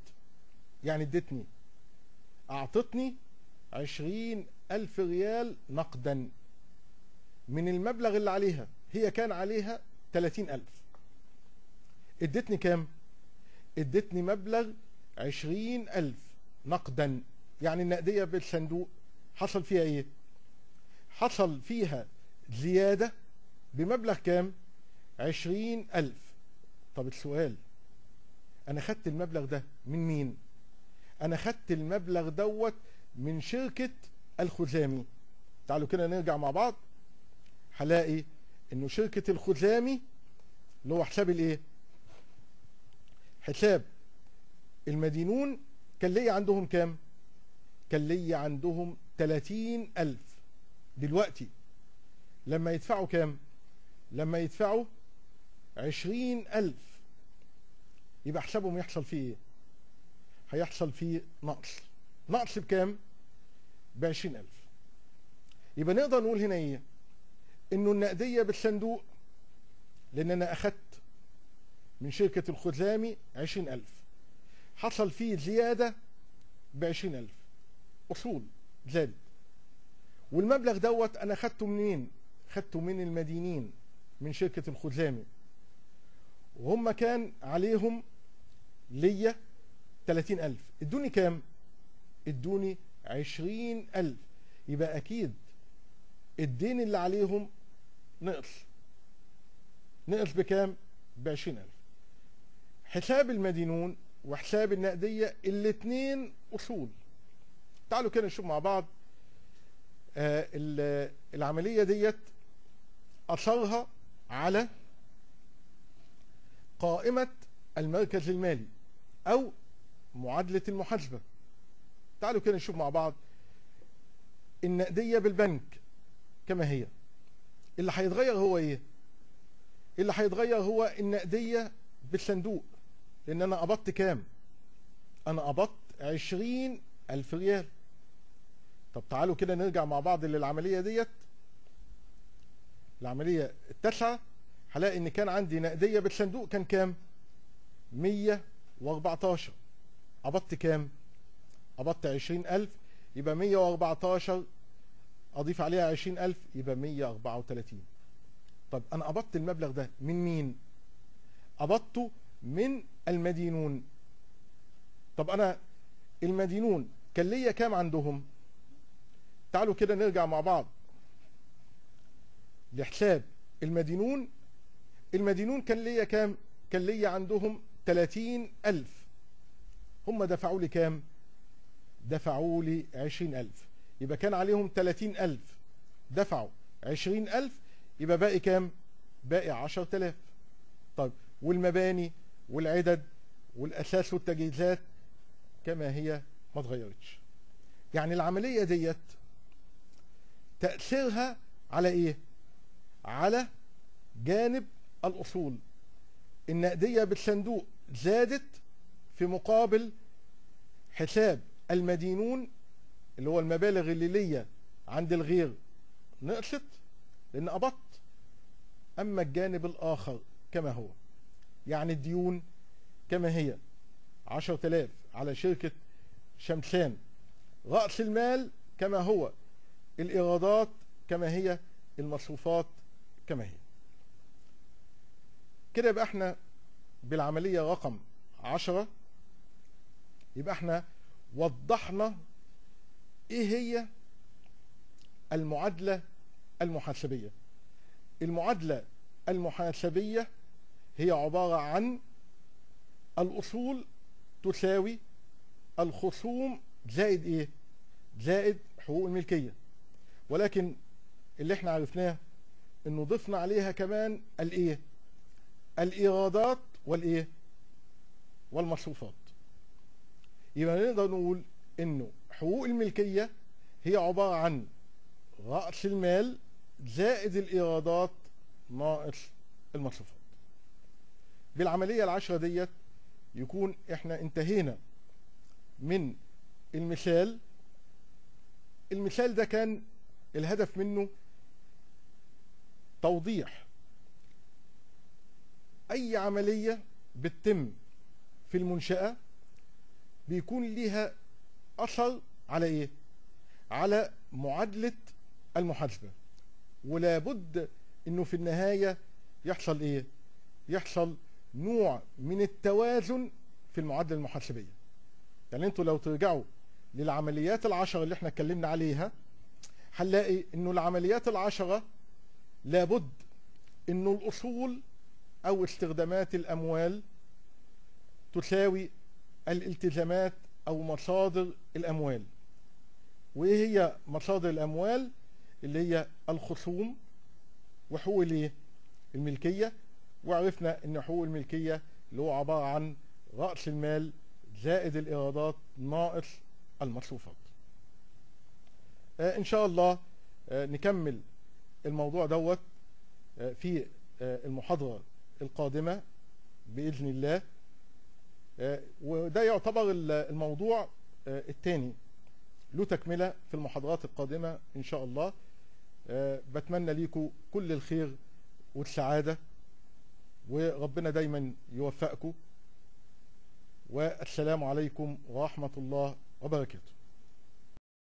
يعني ادتني. أعطتني عشرين ألف ريال نقدا من المبلغ اللي عليها. هي كان عليها تلاتين ألف. إدتني كام؟ إدتني مبلغ عشرين ألف نقدا. يعني النقدية بالصندوق حصل فيها إيه؟ حصل فيها زيادة بمبلغ كام؟ عشرين ألف. طب السؤال أنا خدت المبلغ ده من مين؟ أنا خدت المبلغ دوت من شركة الخزامي. تعالوا كده نرجع مع بعض. هلاقي إنه شركة الخزامي اللي هو حساب الإيه؟ حساب. المدينون كان ليا عندهم كام؟ كان ليا عندهم تلاتين ألف. دلوقتي لما يدفعوا كام؟ لما يدفعوا عشرين ألف. يبقى حسابهم يحصل فيه إيه؟ هيحصل فيه نقص. نقص بكام؟ بعشرين ألف. يبقى نقدر نقول هنا إيه؟ إنه النقدية بالصندوق لأن أنا أخدت من شركة الخزامي عشرين ألف. حصل فيه زيادة بعشرين ألف. أصول زادت والمبلغ دوت أنا خدته منين؟ خدته من المدينين من شركة الخزامي وهم كان عليهم ليا تلاتين ألف. ادوني كام؟ ادوني عشرين ألف. يبقى أكيد الدين اللي عليهم نقص نقص بكام؟ بعشرين ألف. حساب المدينون وحساب النقدية الاتنين أصول. تعالوا كده نشوف مع بعض آه، ال- العملية ديت أثرها على قائمة المركز المالي أو معادلة المحاسبة. تعالوا كده نشوف مع بعض النقدية بالبنك كما هي. اللي هيتغير هو إيه؟ اللي هيتغير هو النقدية بالصندوق. لأن أنا قبضت كام؟ أنا قبضت عشرين ألف ريال. طب تعالوا كده نرجع مع بعض للعملية ديت. العملية التاسعة هلاقي إن كان عندي نقدية بالصندوق كان كام؟ مية وأربعتاشر. قبضت كام؟ قبضت عشرين ألف يبقى مية وأربعتاشر أضيف عليها عشرين ألف يبقى مية اربعة وتلاتين. طب أنا قبضت المبلغ ده من مين؟ قبضته من المدينون. طب أنا المدينون كان ليا كام عندهم؟ تعالوا كده نرجع مع بعض. لحساب المدينون المدينون كان ليا كام؟ كان ليا عندهم تلاتين ألف. هم دفعوا لي كام؟ دفعوا لي عشرين ألف. يبقى كان عليهم تلاتين ألف. دفعوا عشرين ألف يبقى باقي كام؟ باقي عشر تلاف طيب والمباني والعدد والأساس والتجهيزات كما هي ما اتغيرتش. يعني العملية ديت تأثيرها على إيه؟ على جانب الأصول. النقدية بالصندوق زادت في مقابل حساب المدينون اللي هو المبالغ اللي ليا عند الغير نقصت لأن قبضت. أما الجانب الآخر كما هو يعني الديون كما هي عشر تلاف على شركة شمسان. رأس المال كما هو الإيرادات كما هي المصروفات كما هي. كده يبقى إحنا بالعملية رقم عشرة. يبقى إحنا وضحنا إيه هي المعادلة المحاسبية. المعادلة المحاسبية هي عبارة عن الأصول تساوي الخصوم زائد إيه؟ زائد حقوق الملكية. ولكن اللي إحنا عرفناه إنه ضفنا عليها كمان الإيه؟ الإيرادات والإيه؟ والمصروفات. يبقى نقدر نقول إنه حقوق الملكية هي عبارة عن رأس المال زائد الإيرادات ناقص المصروفات. بالعملية العشرة ديت يكون إحنا انتهينا من المثال. المثال ده كان الهدف منه توضيح أي عملية بتتم في المنشأة بيكون ليها أثر على إيه؟ على معادلة المحاسبة. ولا بد إنه في النهاية يحصل إيه؟ يحصل نوع من التوازن في المعادلة المحاسبية. يعني أنتوا لو ترجعوا للعمليات العشرة اللي إحنا اتكلمنا عليها هنلاقي إنه العمليات العشرة لابد إنه الأصول أو استخدامات الأموال تساوي الالتزامات أو مصادر الأموال. وإيه هي مصادر الأموال؟ اللي هي الخصوم وحقوق الإيه؟ الملكية. وعرفنا إن حقوق الملكية اللي هو عبارة عن رأس المال زائد الإيرادات ناقص المصروفات. آه إن شاء الله آه نكمل الموضوع دوت آه في المحاضرة القادمة بإذن الله. وده يعتبر الموضوع الثاني له تكملة في المحاضرات القادمة إن شاء الله. بتمنى ليكم كل الخير والسعادة وربنا دايما يوفقكم والسلام عليكم ورحمة الله وبركاته.